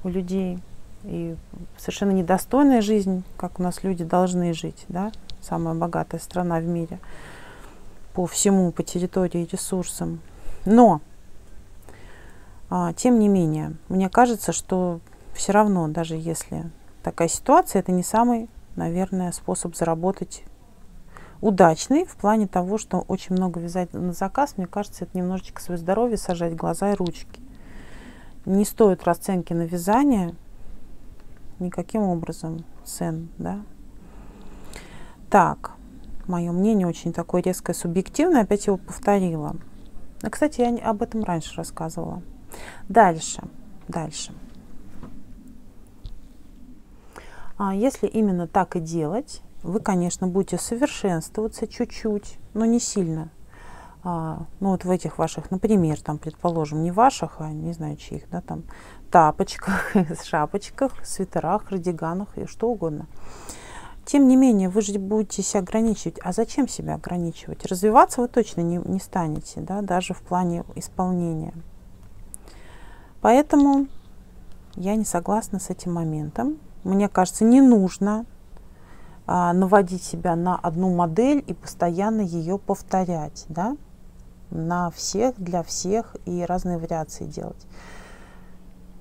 у людей. И совершенно недостойная жизнь, как у нас люди должны жить, да, самая богатая страна в мире по всему, по территории и ресурсам. Но, а, тем не менее, мне кажется, что все равно, даже если такая ситуация, это не самый, наверное, способ заработать удачный в плане того, что очень много вязать на заказ, мне кажется, это немножечко свое здоровье сажать, глаза и ручки. Не стоит расценки на вязание никаким образом цен, да, так, мое мнение очень такое резкое, субъективное, опять его повторила. А, кстати, я об этом раньше рассказывала. Дальше, дальше. А если именно так и делать, вы, конечно, будете совершенствоваться чуть-чуть, но не сильно. А, ну вот в этих ваших, например, там, предположим, не ваших, а не знаю чьих, да, там, тапочках, шапочках, свитерах, радиганах и что угодно. Тем не менее, вы же будете себя ограничивать. А зачем себя ограничивать? Развиваться вы точно не, не станете, да, даже в плане исполнения. Поэтому я не согласна с этим моментом. Мне кажется, не нужно а, наводить себя на одну модель и постоянно ее повторять, да, на всех, для всех и разные вариации делать.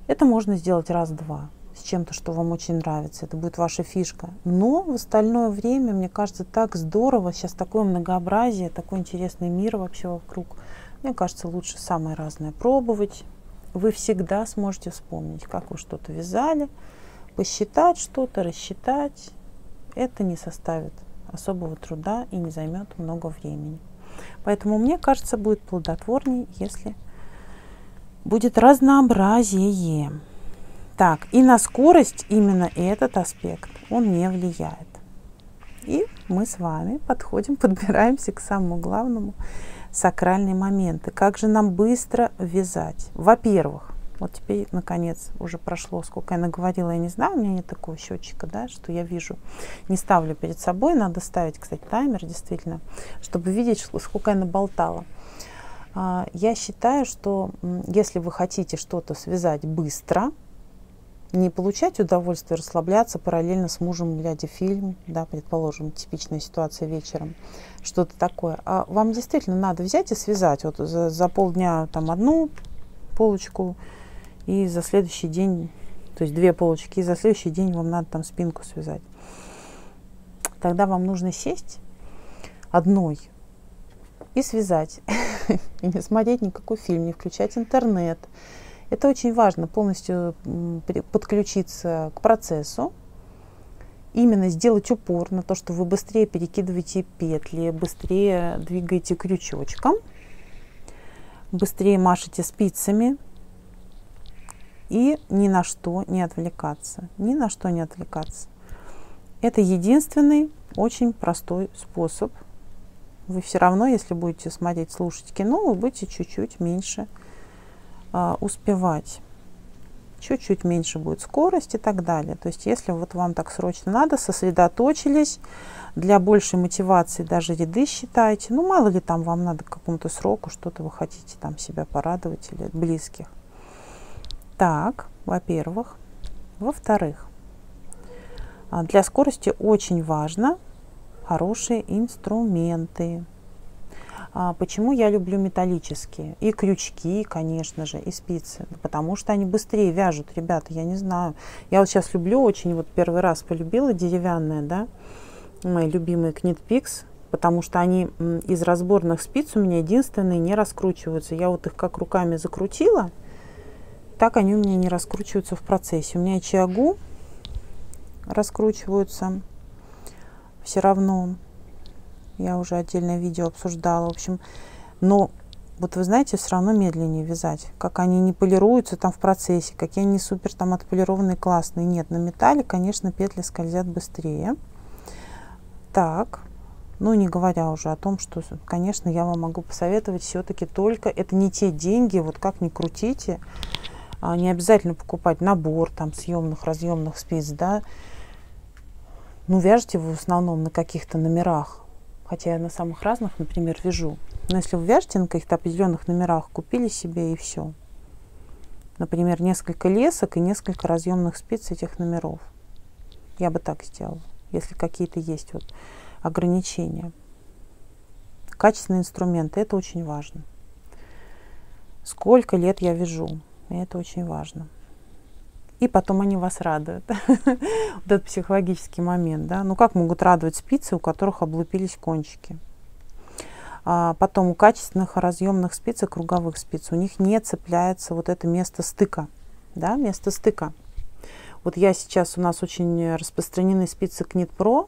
Это можно сделать раз-два чем-то, что вам очень нравится. Это будет ваша фишка. Но в остальное время, мне кажется, так здорово. Сейчас такое многообразие, такой интересный мир вообще вокруг. Мне кажется, лучше самое разное пробовать. Вы всегда сможете вспомнить, как вы что-то вязали, посчитать что-то, рассчитать. Это не составит особого труда и не займет много времени. Поэтому мне кажется, будет плодотворнее, если будет разнообразие. Так, и на скорость именно этот аспект, он не влияет. И мы с вами подходим, подбираемся к самому главному, сакральные моменты. Как же нам быстро вязать? Во-первых, вот теперь, наконец, уже прошло, сколько я наговорила, я не знаю, у меня нет такого счетчика, да, что я вижу. Не ставлю перед собой, надо ставить, кстати, таймер, действительно, чтобы видеть, сколько я наболтала. А, я считаю, что если вы хотите что-то связать быстро, не получать удовольствие, расслабляться параллельно с мужем, глядя фильм, да, предположим, типичная ситуация вечером, что-то такое. А вам действительно надо взять и связать вот за, за полдня там одну полочку, и за следующий день, то есть две полочки, и за следующий день вам надо там спинку связать. Тогда вам нужно сесть одной и связать. И не смотреть никакой фильм, не включать интернет, это очень важно, полностью подключиться к процессу, именно сделать упор на то, что вы быстрее перекидываете петли, быстрее двигаете крючочком, быстрее машете спицами и ни на что не отвлекаться. Ни на что не отвлекаться. Это единственный очень простой способ. Вы все равно, если будете смотреть, слушать кино, вы будете чуть-чуть меньше а, успевать. Чуть-чуть меньше будет скорость и так далее. То есть если вот вам так срочно надо, сосредоточились, для большей мотивации даже ряды считайте. Ну, мало ли там вам надо к какому-то сроку, что-то вы хотите там себя порадовать или близких. Так, во-первых. Во-вторых, а, для скорости очень важно хорошие инструменты. А, почему я люблю металлические? И крючки, конечно же, и спицы. Потому что они быстрее вяжут, ребята, я не знаю. Я вот сейчас люблю очень, вот первый раз полюбила деревянные, да, мои любимые Knit Picks, потому что они из разборных спиц у меня единственные не раскручиваются. Я вот их как руками закрутила, так они у меня не раскручиваются в процессе. У меня чиагу раскручиваются все равно я уже отдельное видео обсуждала. В общем, но вот вы знаете, все равно медленнее вязать. Как они не полируются там в процессе, какие они супер там отполированные, классные. Нет, на металле, конечно, петли скользят быстрее. Так, ну не говоря уже о том, что, конечно, я вам могу посоветовать все-таки только, это не те деньги, вот как ни крутите, а не обязательно покупать набор там съемных, разъемных спиц, да, ну вяжите вы в основном на каких-то номерах, хотя я на самых разных, например, вяжу. Но если вы вяжете на каких-то определенных номерах, купили себе и все. Например, несколько лесок и несколько разъемных спиц этих номеров. Я бы так сделала, если какие-то есть вот ограничения. Качественные инструменты, это очень важно. Сколько лет я вяжу, это очень важно и потом они вас радуют. вот этот психологический момент, да. Ну как могут радовать спицы, у которых облупились кончики? А потом у качественных разъемных спиц и круговых спиц у них не цепляется вот это место стыка, да, место стыка. Вот я сейчас, у нас очень распространены спицы Knit Pro,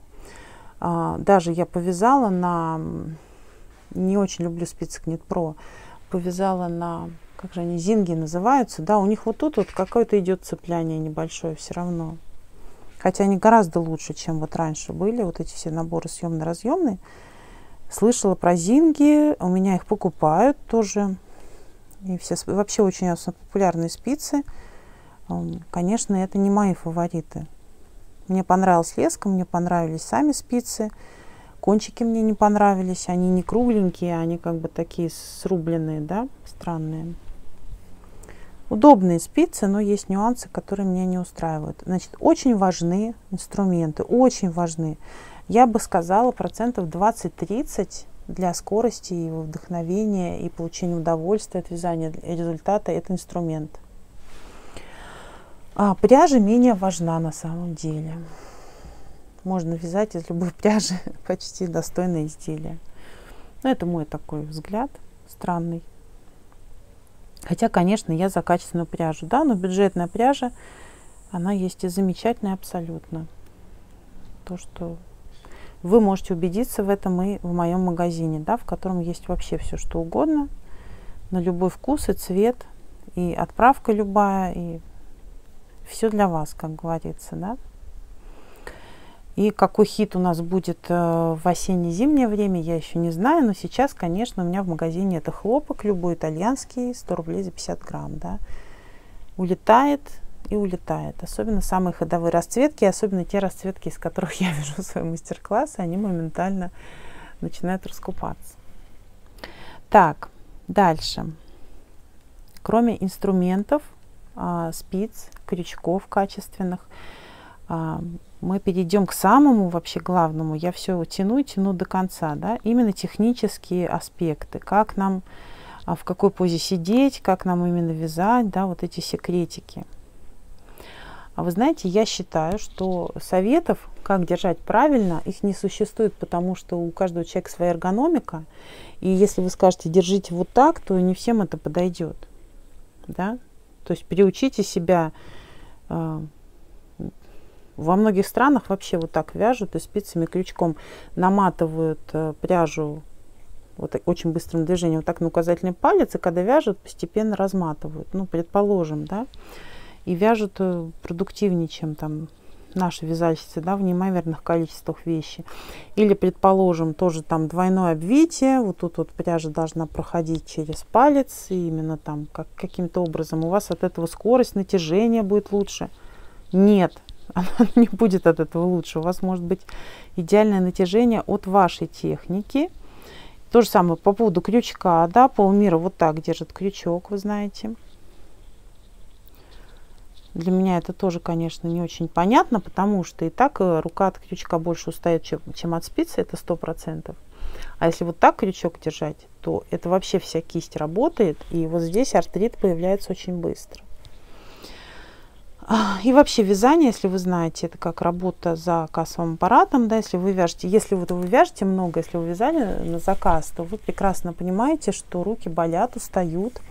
а, даже я повязала на, не очень люблю спицы Knit Pro, повязала на как же они, зинги называются, да, у них вот тут вот какое-то идет цепляние небольшое все равно. Хотя они гораздо лучше, чем вот раньше были, вот эти все наборы съемно-разъемные. Слышала про зинги, у меня их покупают тоже. И все, вообще очень популярные спицы. Конечно, это не мои фавориты. Мне понравилась леска, мне понравились сами спицы. Кончики мне не понравились, они не кругленькие, они как бы такие срубленные, да, странные. Удобные спицы, но есть нюансы, которые меня не устраивают. Значит, очень важны инструменты, очень важны. Я бы сказала процентов 20-30 для скорости и вдохновения и получения удовольствия от вязания результата это инструмент. А пряжа менее важна на самом деле. Можно вязать из любой пряжи почти достойное изделие. Но это мой такой взгляд странный. Хотя, конечно, я за качественную пряжу, да, но бюджетная пряжа, она есть и замечательная абсолютно. То, что вы можете убедиться в этом и в моем магазине, да, в котором есть вообще все, что угодно, на любой вкус и цвет, и отправка любая, и все для вас, как говорится, да. И какой хит у нас будет э, в осенне-зимнее время, я еще не знаю, но сейчас, конечно, у меня в магазине это хлопок, любой итальянский, 100 рублей за 50 грамм, да. Улетает и улетает. Особенно самые ходовые расцветки, особенно те расцветки, из которых я вижу свои мастер-классы, они моментально начинают раскупаться. Так, дальше. Кроме инструментов, а, спиц, крючков качественных, мы перейдем к самому вообще главному. Я все тяну тяну до конца, да, именно технические аспекты, как нам, а, в какой позе сидеть, как нам именно вязать, да, вот эти секретики. А вы знаете, я считаю, что советов, как держать правильно, их не существует, потому что у каждого человека своя эргономика. И если вы скажете, держите вот так, то не всем это подойдет. Да? То есть переучите себя. Во многих странах вообще вот так вяжут и спицами, крючком наматывают э, пряжу вот очень быстрым движением вот так на указательный палец, и когда вяжут, постепенно разматывают. Ну, предположим, да и вяжут э, продуктивнее, чем там наши вязальщицы, да, в неимоверных количествах вещи. Или, предположим, тоже там двойное обвитие, вот тут вот пряжа должна проходить через палец, и именно там как, каким-то образом у вас от этого скорость натяжения будет лучше. Нет, она не будет от этого лучше. У вас может быть идеальное натяжение от вашей техники. То же самое по поводу крючка, да, полмира вот так держит крючок, вы знаете. Для меня это тоже, конечно, не очень понятно, потому что и так э, рука от крючка больше устает, чем, чем от спицы, это сто процентов. А если вот так крючок держать, то это вообще вся кисть работает, и вот здесь артрит появляется очень быстро. А, и вообще вязание, если вы знаете, это как работа за кассовым аппаратом, да, если вы вяжете, если вот вы вяжете много, если вы вязали на заказ, то вы прекрасно понимаете, что руки болят, устают,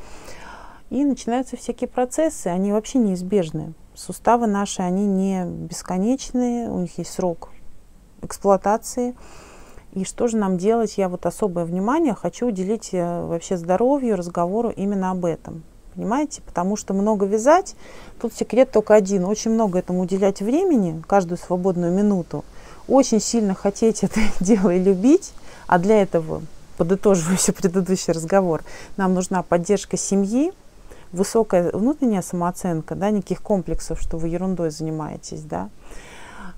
и начинаются всякие процессы, они вообще неизбежны. Суставы наши, они не бесконечные, у них есть срок эксплуатации. И что же нам делать? Я вот особое внимание хочу уделить э, вообще здоровью, разговору именно об этом. Понимаете? Потому что много вязать, тут секрет только один. Очень много этому уделять времени, каждую свободную минуту. Очень сильно хотеть это дело и любить, а для этого, подытоживая все предыдущий разговор, нам нужна поддержка семьи, высокая внутренняя самооценка, да, никаких комплексов, что вы ерундой занимаетесь, да,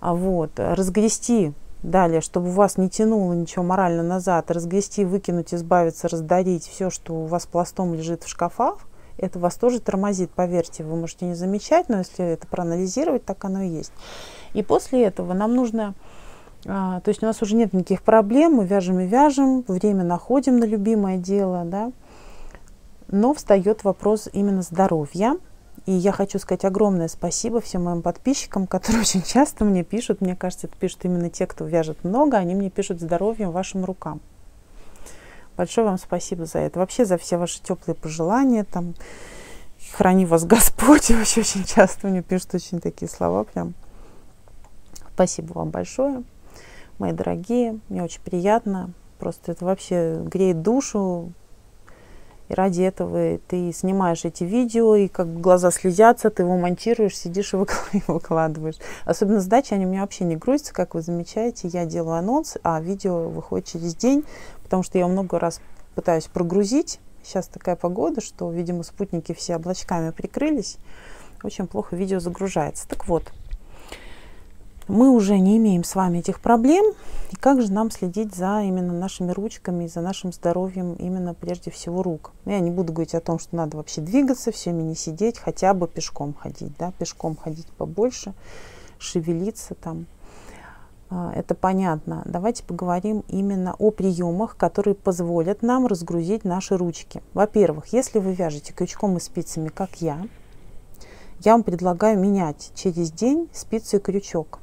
а вот, разгрести далее, чтобы вас не тянуло ничего морально назад, разгрести, выкинуть, избавиться, раздарить все, что у вас пластом лежит в шкафах, это вас тоже тормозит, поверьте, вы можете не замечать, но если это проанализировать, так оно и есть. И после этого нам нужно, а, то есть у нас уже нет никаких проблем, мы вяжем и вяжем, время находим на любимое дело, да, но встает вопрос именно здоровья. И я хочу сказать огромное спасибо всем моим подписчикам, которые очень часто мне пишут, мне кажется, это пишут именно те, кто вяжет много, они мне пишут здоровьем вашим рукам. Большое вам спасибо за это. Вообще за все ваши теплые пожелания, там, храни вас Господь. Вообще очень часто мне пишут очень такие слова прям. Спасибо вам большое, мои дорогие. Мне очень приятно. Просто это вообще греет душу, и ради этого ты снимаешь эти видео, и как бы глаза слезятся, ты его монтируешь, сидишь и выкладываешь. Особенно сдачи, они у меня вообще не грузятся, как вы замечаете. Я делаю анонс, а видео выходит через день, потому что я много раз пытаюсь прогрузить. Сейчас такая погода, что, видимо, спутники все облачками прикрылись. Очень плохо видео загружается. Так вот, мы уже не имеем с вами этих проблем. И как же нам следить за именно нашими ручками, за нашим здоровьем именно прежде всего рук? Я не буду говорить о том, что надо вообще двигаться, всеми не сидеть, хотя бы пешком ходить, да, пешком ходить побольше, шевелиться там. А, это понятно. Давайте поговорим именно о приемах, которые позволят нам разгрузить наши ручки. Во-первых, если вы вяжете крючком и спицами, как я, я вам предлагаю менять через день спицы и крючок.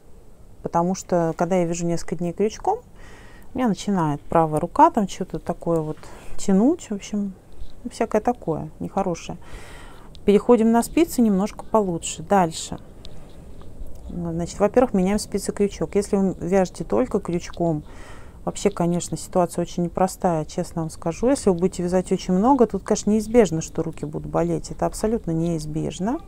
Потому что, когда я вяжу несколько дней крючком, у меня начинает правая рука там что-то такое вот тянуть. В общем, всякое такое нехорошее. Переходим на спицы немножко получше. Дальше. Значит, во-первых, меняем спицы крючок. Если вы вяжете только крючком, вообще, конечно, ситуация очень непростая, честно вам скажу. Если вы будете вязать очень много, тут, конечно, неизбежно, что руки будут болеть. Это абсолютно неизбежно.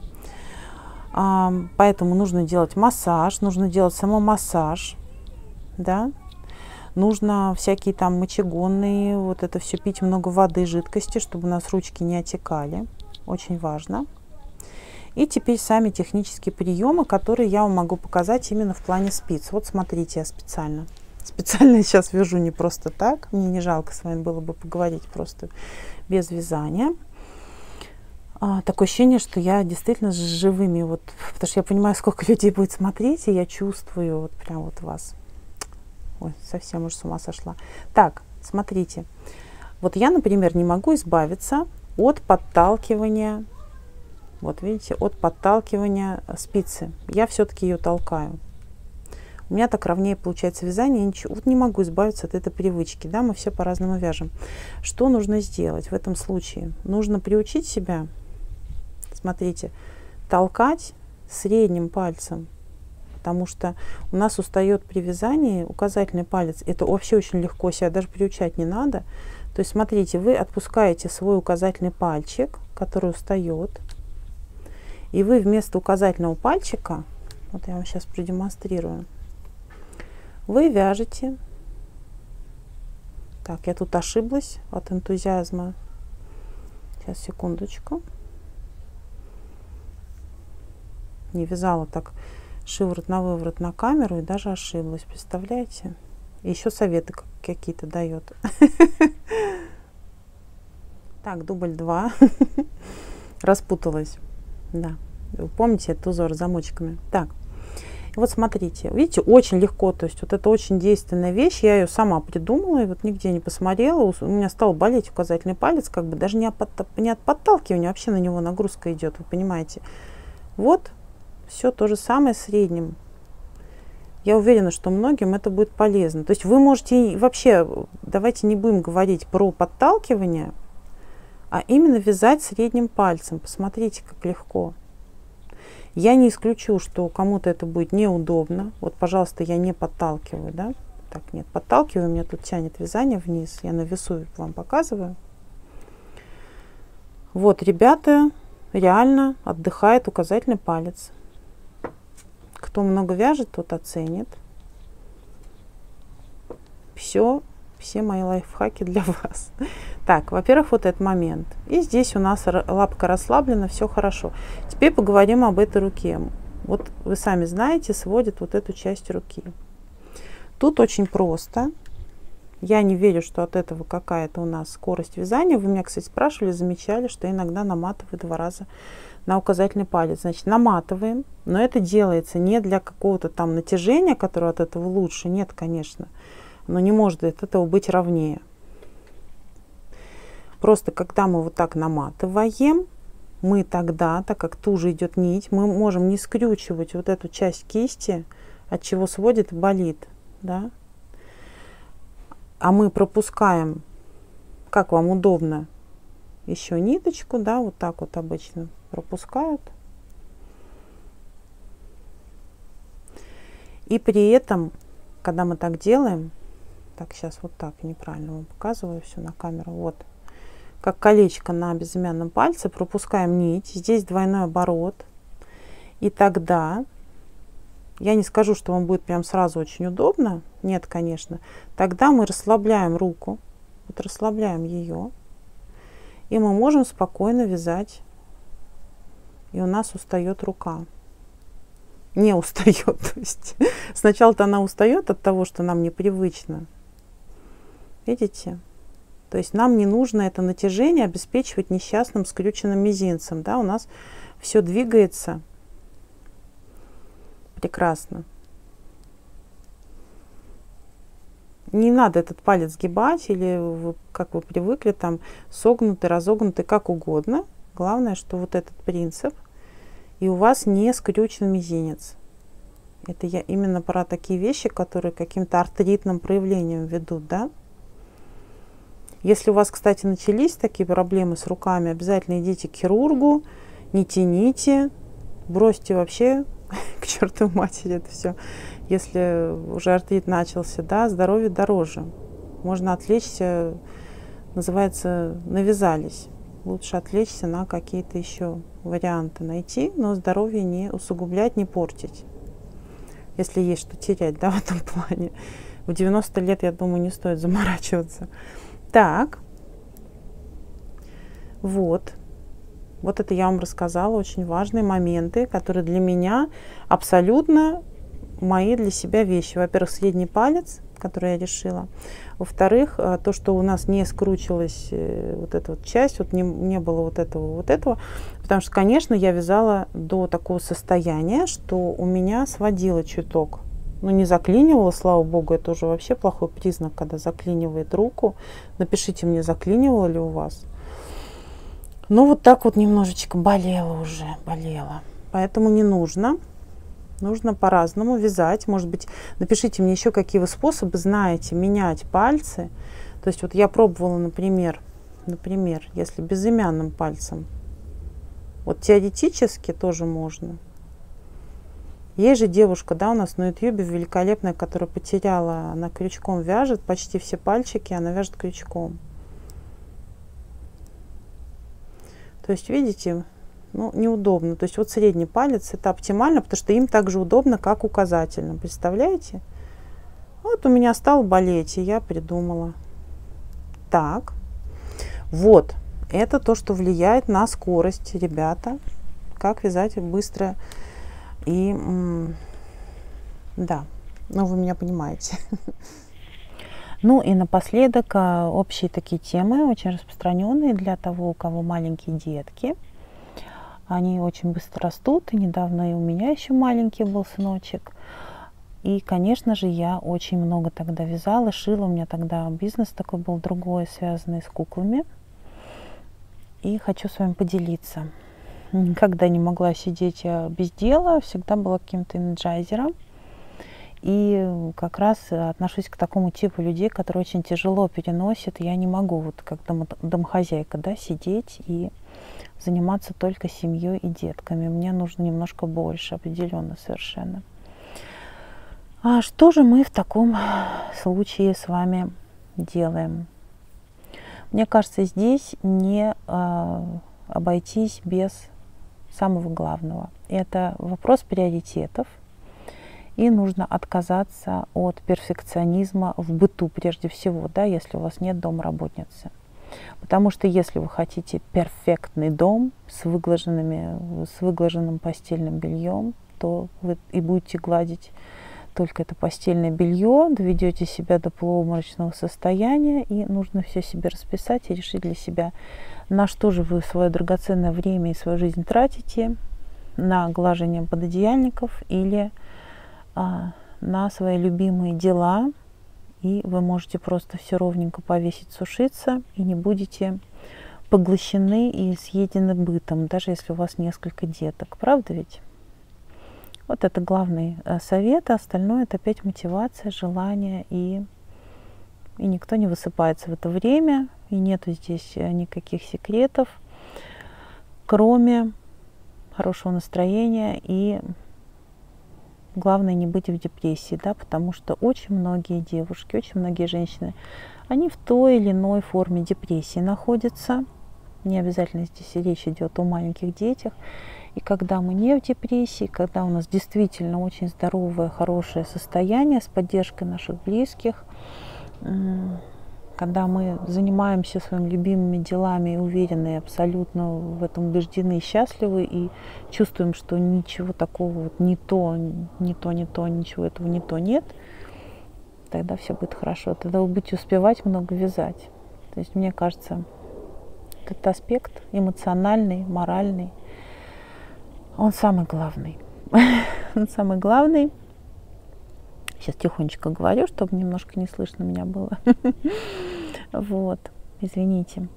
А, поэтому нужно делать массаж, нужно делать самомассаж, да, нужно всякие там мочегонные, вот это все пить много воды, жидкости, чтобы у нас ручки не отекали, очень важно. И теперь сами технические приемы, которые я вам могу показать именно в плане спиц. Вот смотрите, я специально. Специально сейчас вяжу не просто так. Мне не жалко с вами было бы поговорить просто без вязания. А, такое ощущение, что я действительно с живыми, вот, потому что я понимаю, сколько людей будет смотреть, и я чувствую вот прям вот вас. Ой, совсем уже с ума сошла. Так, смотрите. Вот я, например, не могу избавиться от подталкивания вот видите, от подталкивания спицы. Я все-таки ее толкаю. У меня так ровнее получается вязание. Я ничего, вот не могу избавиться от этой привычки. Да, мы все по-разному вяжем. Что нужно сделать в этом случае? Нужно приучить себя, смотрите, толкать средним пальцем. Потому что у нас устает при вязании указательный палец. Это вообще очень легко себя даже приучать не надо. То есть, смотрите, вы отпускаете свой указательный пальчик, который устает, и вы вместо указательного пальчика, вот я вам сейчас продемонстрирую, вы вяжете. Так, я тут ошиблась от энтузиазма. Сейчас, секундочку. Не вязала так шиворот на выворот на камеру и даже ошиблась. Представляете? Еще советы какие-то дает. Так, дубль 2. Распуталась. Да. Помните этот узор с замочками? Так. Вот смотрите, видите, очень легко, то есть вот это очень действенная вещь, я ее сама придумала, и вот нигде не посмотрела, у меня стал болеть указательный палец, как бы даже не от, не от подталкивания, вообще на него нагрузка идет, вы понимаете. Вот, все то же самое средним. Я уверена, что многим это будет полезно. То есть вы можете вообще, давайте не будем говорить про подталкивание, а именно вязать средним пальцем. Посмотрите, как легко. Я не исключу, что кому-то это будет неудобно. Вот, пожалуйста, я не подталкиваю, да? Так, нет, подталкиваю, меня тут тянет вязание вниз. Я на весу вам показываю. Вот, ребята, реально отдыхает указательный палец. Кто много вяжет, тот оценит. Все все мои лайфхаки для вас. Так, во-первых, вот этот момент. И здесь у нас лапка расслаблена, все хорошо. Теперь поговорим об этой руке. Вот вы сами знаете, сводит вот эту часть руки. Тут очень просто. Я не верю, что от этого какая-то у нас скорость вязания. Вы меня, кстати, спрашивали, замечали, что иногда наматываю два раза на указательный палец. Значит, наматываем, но это делается не для какого-то там натяжения, которое от этого лучше. Нет, конечно но не может от этого быть ровнее. Просто когда мы вот так наматываем, мы тогда, так как туже идет нить, мы можем не скрючивать вот эту часть кисти, от чего сводит болит. Да? А мы пропускаем, как вам удобно, еще ниточку, да, вот так вот обычно пропускают. И при этом, когда мы так делаем, так, сейчас вот так, неправильно вам показываю все на камеру. Вот, как колечко на безымянном пальце, пропускаем нить. Здесь двойной оборот. И тогда, я не скажу, что вам будет прям сразу очень удобно. Нет, конечно. Тогда мы расслабляем руку. Вот расслабляем ее. И мы можем спокойно вязать. И у нас устает рука не устает. То есть сначала-то она устает от того, что нам непривычно. Видите? То есть нам не нужно это натяжение обеспечивать несчастным скрюченным мизинцем. Да? У нас все двигается прекрасно. Не надо этот палец сгибать или как вы привыкли, там согнутый, разогнутый, как угодно. Главное, что вот этот принцип, и у вас не скрючен мизинец. Это я именно про такие вещи, которые каким-то артритным проявлением ведут, да? Если у вас, кстати, начались такие проблемы с руками, обязательно идите к хирургу, не тяните, бросьте вообще к чертовой матери это все. Если уже артрит начался, да, здоровье дороже. Можно отвлечься, называется, навязались. лучше отвлечься на какие-то еще варианты найти, но здоровье не усугублять, не портить. Если есть что терять, да, в этом плане. В 90 лет, я думаю, не стоит заморачиваться. Так, вот. Вот это я вам рассказала, очень важные моменты, которые для меня абсолютно мои для себя вещи. Во-первых, средний палец, который я решила. Во-вторых, э, то, что у нас не скручилась э, вот эта вот часть, вот не, не было вот этого, вот этого. Потому что, конечно, я вязала до такого состояния, что у меня сводило чуток. Ну, не заклинивало, слава богу, это уже вообще плохой признак, когда заклинивает руку. Напишите мне, заклинивало ли у вас. Ну, вот так вот немножечко болело уже, болело. Поэтому не нужно. Нужно по-разному вязать. Может быть, напишите мне еще, какие вы способы знаете менять пальцы. То есть вот я пробовала, например, например, если безымянным пальцем. Вот теоретически тоже можно. Есть же девушка, да, у нас на ютьюбе великолепная, которая потеряла, она крючком вяжет, почти все пальчики она вяжет крючком. То есть, видите, ну, неудобно. То есть вот средний палец это оптимально, потому что им так же удобно, как указательным. Представляете? Вот у меня стал болеть, и я придумала. Так, вот, это то, что влияет на скорость, ребята. Как вязать быстро и, да, ну вы меня понимаете. Ну и напоследок а, общие такие темы, очень распространенные для того, у кого маленькие детки. Они очень быстро растут, и недавно и у меня еще маленький был сыночек. И, конечно же, я очень много тогда вязала, шила. У меня тогда бизнес такой был другой, связанный с куклами. И хочу с вами поделиться. Никогда не могла сидеть а, без дела, всегда была каким-то энерджайзером. И как раз отношусь к такому типу людей, которые очень тяжело переносят. Я не могу вот как дом, домохозяйка да, сидеть и заниматься только семьей и детками. Мне нужно немножко больше, определенно совершенно. А что же мы в таком случае с вами делаем? Мне кажется, здесь не э, обойтись без самого главного. Это вопрос приоритетов – и нужно отказаться от перфекционизма в быту прежде всего, да, если у вас нет домработницы. Потому что если вы хотите перфектный дом с, выглаженными, с выглаженным постельным бельем, то вы и будете гладить только это постельное белье, доведете себя до полуобморочного состояния, и нужно все себе расписать и решить для себя, на что же вы свое драгоценное время и свою жизнь тратите, на глажение пододеяльников или а, на свои любимые дела, и вы можете просто все ровненько повесить, сушиться, и не будете поглощены и съедены бытом, даже если у вас несколько деток. Правда ведь? Вот это главный э, совет, а остальное это опять мотивация, желание и, и никто не высыпается в это время, и нету здесь э, никаких секретов, кроме хорошего настроения и главное не быть в депрессии, да, потому что очень многие девушки, очень многие женщины, они в той или иной форме депрессии находятся. Не обязательно здесь речь идет о маленьких детях. И когда мы не в депрессии, когда у нас действительно очень здоровое, хорошее состояние с поддержкой наших близких, когда мы занимаемся своими любимыми делами и уверены, абсолютно в этом убеждены и счастливы, и чувствуем, что ничего такого вот не то, не то, не то, ничего этого не то нет, тогда все будет хорошо. Тогда вы будете успевать много вязать. То есть, мне кажется, этот аспект эмоциональный, моральный, он самый главный. Он самый главный – Сейчас тихонечко говорю, чтобы немножко не слышно меня было. Вот, извините.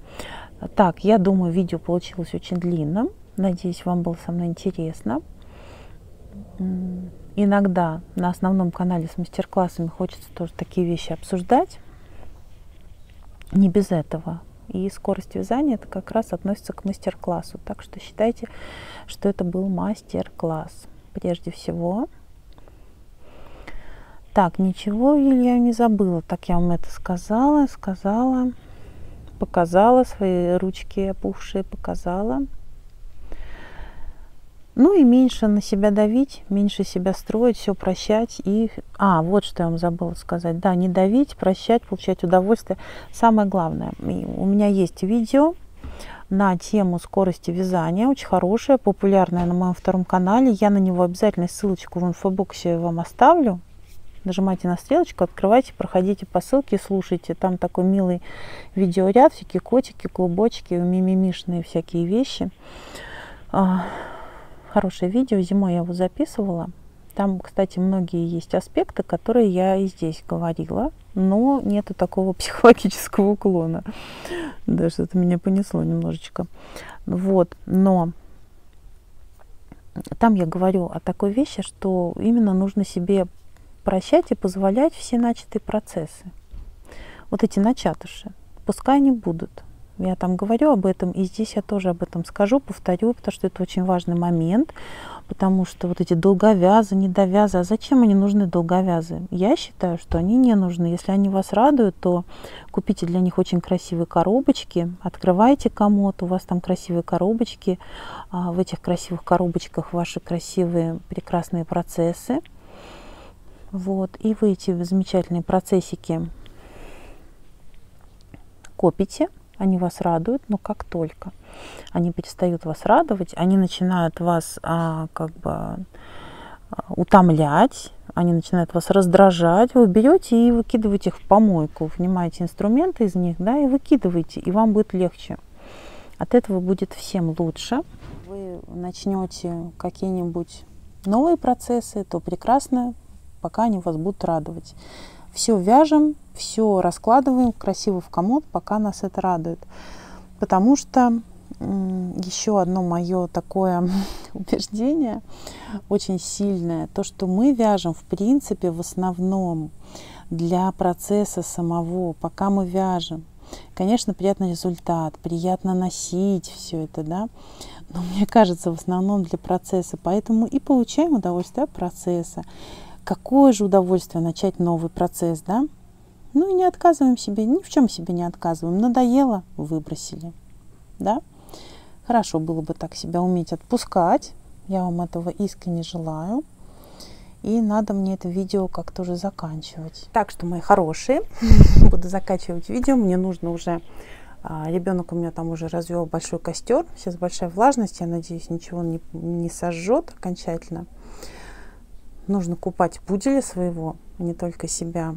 Так, я думаю, видео получилось очень длинным. Надеюсь, вам было со мной интересно. Иногда на основном канале с мастер-классами хочется тоже такие вещи обсуждать. Не без этого. И скорость вязания это как раз относится к мастер-классу. Так что считайте, что это был мастер-класс. Прежде всего, так, ничего, Илья, не забыла. Так я вам это сказала, сказала. показала свои ручки опухшие, показала. Ну и меньше на себя давить, меньше себя строить, все прощать. И, а, вот что я вам забыла сказать. Да, не давить, прощать, получать удовольствие. Самое главное, у меня есть видео на тему скорости вязания, очень хорошее, популярное на моем втором канале. Я на него обязательно ссылочку в инфобоксе вам оставлю. Нажимайте на стрелочку, открывайте, проходите по ссылке, слушайте. Там такой милый видеоряд, всякие котики, клубочки, мимимишные всякие вещи а, хорошее видео, зимой я его записывала. Там, кстати, многие есть аспекты, которые я и здесь говорила, но нету такого психологического уклона. Даже это меня понесло немножечко. Вот, но там я говорю о такой вещи, что именно нужно себе прощать и позволять все начатые процессы. Вот эти начатыши, пускай они будут. Я там говорю об этом, и здесь я тоже об этом скажу, повторю, потому что это очень важный момент, потому что вот эти долговязы, недовязы, а зачем они нужны долговязы? Я считаю, что они не нужны. Если они вас радуют, то купите для них очень красивые коробочки, открывайте комод, у вас там красивые коробочки, а в этих красивых коробочках ваши красивые, прекрасные процессы. Вот, и вы эти замечательные процессики копите, они вас радуют, но как только они перестают вас радовать, они начинают вас а, как бы а, утомлять, они начинают вас раздражать, вы берете и выкидываете их в помойку, внимаете инструменты из них, да, и выкидываете, и вам будет легче. От этого будет всем лучше. Вы начнете какие-нибудь новые процессы, то прекрасно, пока они вас будут радовать. Все вяжем, все раскладываем красиво в комод, пока нас это радует. Потому что еще одно мое такое убеждение очень сильное, то, что мы вяжем в принципе в основном для процесса самого, пока мы вяжем. Конечно, приятный результат, приятно носить все это, да, но мне кажется, в основном для процесса. Поэтому и получаем удовольствие от процесса. Какое же удовольствие начать новый процесс, да? Ну и не отказываем себе, ни в чем себе не отказываем. Надоело, выбросили. Да? Хорошо было бы так себя уметь отпускать. Я вам этого искренне желаю. И надо мне это видео как-то уже заканчивать. Так что, мои хорошие, буду заканчивать видео. Мне нужно уже... А, ребенок у меня там уже развел большой костер. Сейчас большая влажность. Я надеюсь, ничего не, не сожжет окончательно. Нужно купать пуделя своего, не только себя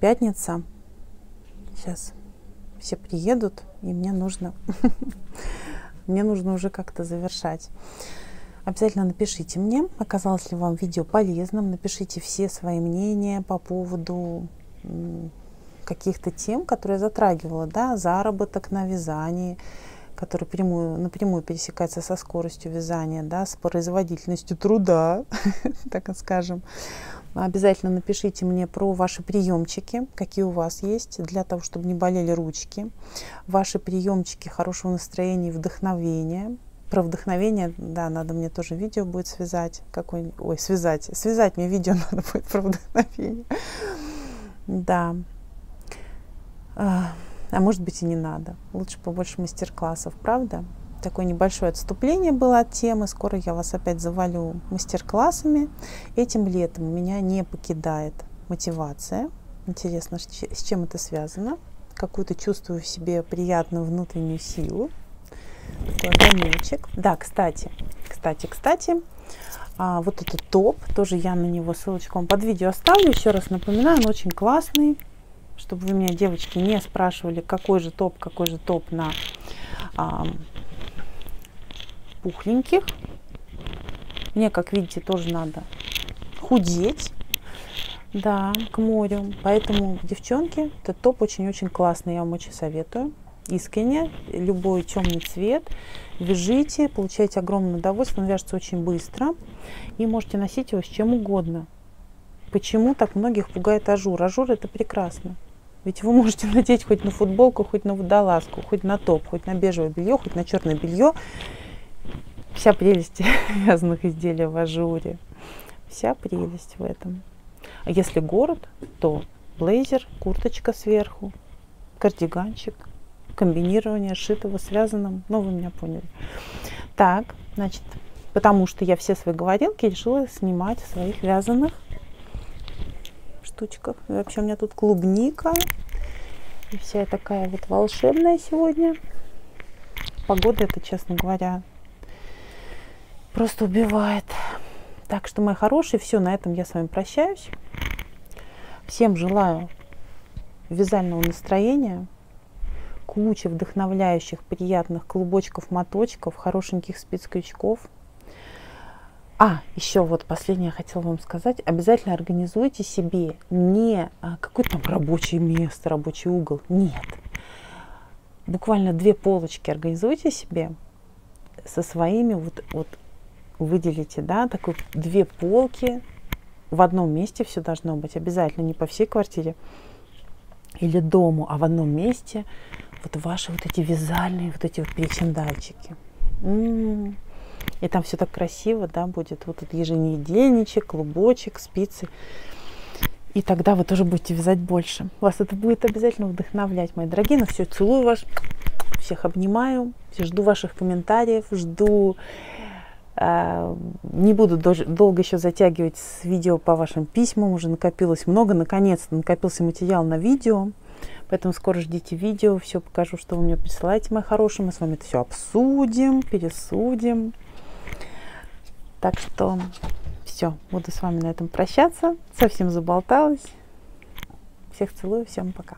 пятница. Сейчас все приедут, и мне нужно, мне нужно уже как-то завершать. Обязательно напишите мне, оказалось ли вам видео полезным. Напишите все свои мнения по поводу каких-то тем, которые я затрагивала, да, заработок на вязании, который прямую, напрямую пересекается со скоростью вязания, да, с производительностью труда, так скажем. Обязательно напишите мне про ваши приемчики, какие у вас есть, для того, чтобы не болели ручки. Ваши приемчики хорошего настроения и вдохновения. Про вдохновение, да, надо мне тоже видео будет связать. Какой, ой, связать. Связать мне видео надо будет про вдохновение. Да. А, может быть и не надо. Лучше побольше мастер-классов, правда? такое небольшое отступление было от темы. Скоро я вас опять завалю мастер-классами. Этим летом меня не покидает мотивация. Интересно, с чем это связано. Какую-то чувствую в себе приятную внутреннюю силу. Такой огонечек. Да, кстати, кстати, кстати, а, вот этот топ, тоже я на него ссылочку вам под видео оставлю. Еще раз напоминаю, он очень классный. Чтобы вы меня, девочки, не спрашивали, какой же топ, какой же топ на а, пухленьких. Мне, как видите, тоже надо худеть, да, к морю. Поэтому, девчонки, этот топ очень-очень классный, я вам очень советую. Искренне, любой темный цвет, вяжите, получаете огромное удовольствие, он вяжется очень быстро. И можете носить его с чем угодно. Почему так многих пугает ажур? Ажур это прекрасно. Ведь вы можете надеть хоть на футболку, хоть на водолазку, хоть на топ, хоть на бежевое белье, хоть на черное белье вся прелесть вязаных изделий в ажуре. Вся прелесть в этом. А если город, то блейзер, курточка сверху, кардиганчик, комбинирование шитого, связанным, ну вы меня поняли. Так, значит, потому что я все свои говорилки решила снимать своих вязаных штучках. И вообще у меня тут клубника. И вся такая вот волшебная сегодня. Погода это, честно говоря, просто убивает. Так что, мои хорошие, все, на этом я с вами прощаюсь. Всем желаю вязального настроения, кучи вдохновляющих, приятных клубочков, моточков, хорошеньких спец-крючков. А, еще вот последнее я хотела вам сказать. Обязательно организуйте себе не а, какое-то там рабочее место, рабочий угол. Нет. Буквально две полочки организуйте себе со своими вот, вот выделите, да, такой две полки в одном месте все должно быть обязательно, не по всей квартире или дому, а в одном месте вот ваши вот эти вязальные вот эти вот причиндальчики. М-м-м. И там все так красиво, да, будет вот этот еженедельничек, клубочек, спицы. И тогда вы тоже будете вязать больше. Вас это будет обязательно вдохновлять, мои дорогие. Ну все, целую вас, всех обнимаю, жду ваших комментариев, жду а, не буду долго еще затягивать с видео по вашим письмам. Уже накопилось много. Наконец-то накопился материал на видео. Поэтому скоро ждите видео. Все покажу, что вы мне присылаете, мои хорошие. Мы с вами это все обсудим, пересудим. Так что все, буду с вами на этом прощаться. Совсем заболталась. Всех целую, всем пока.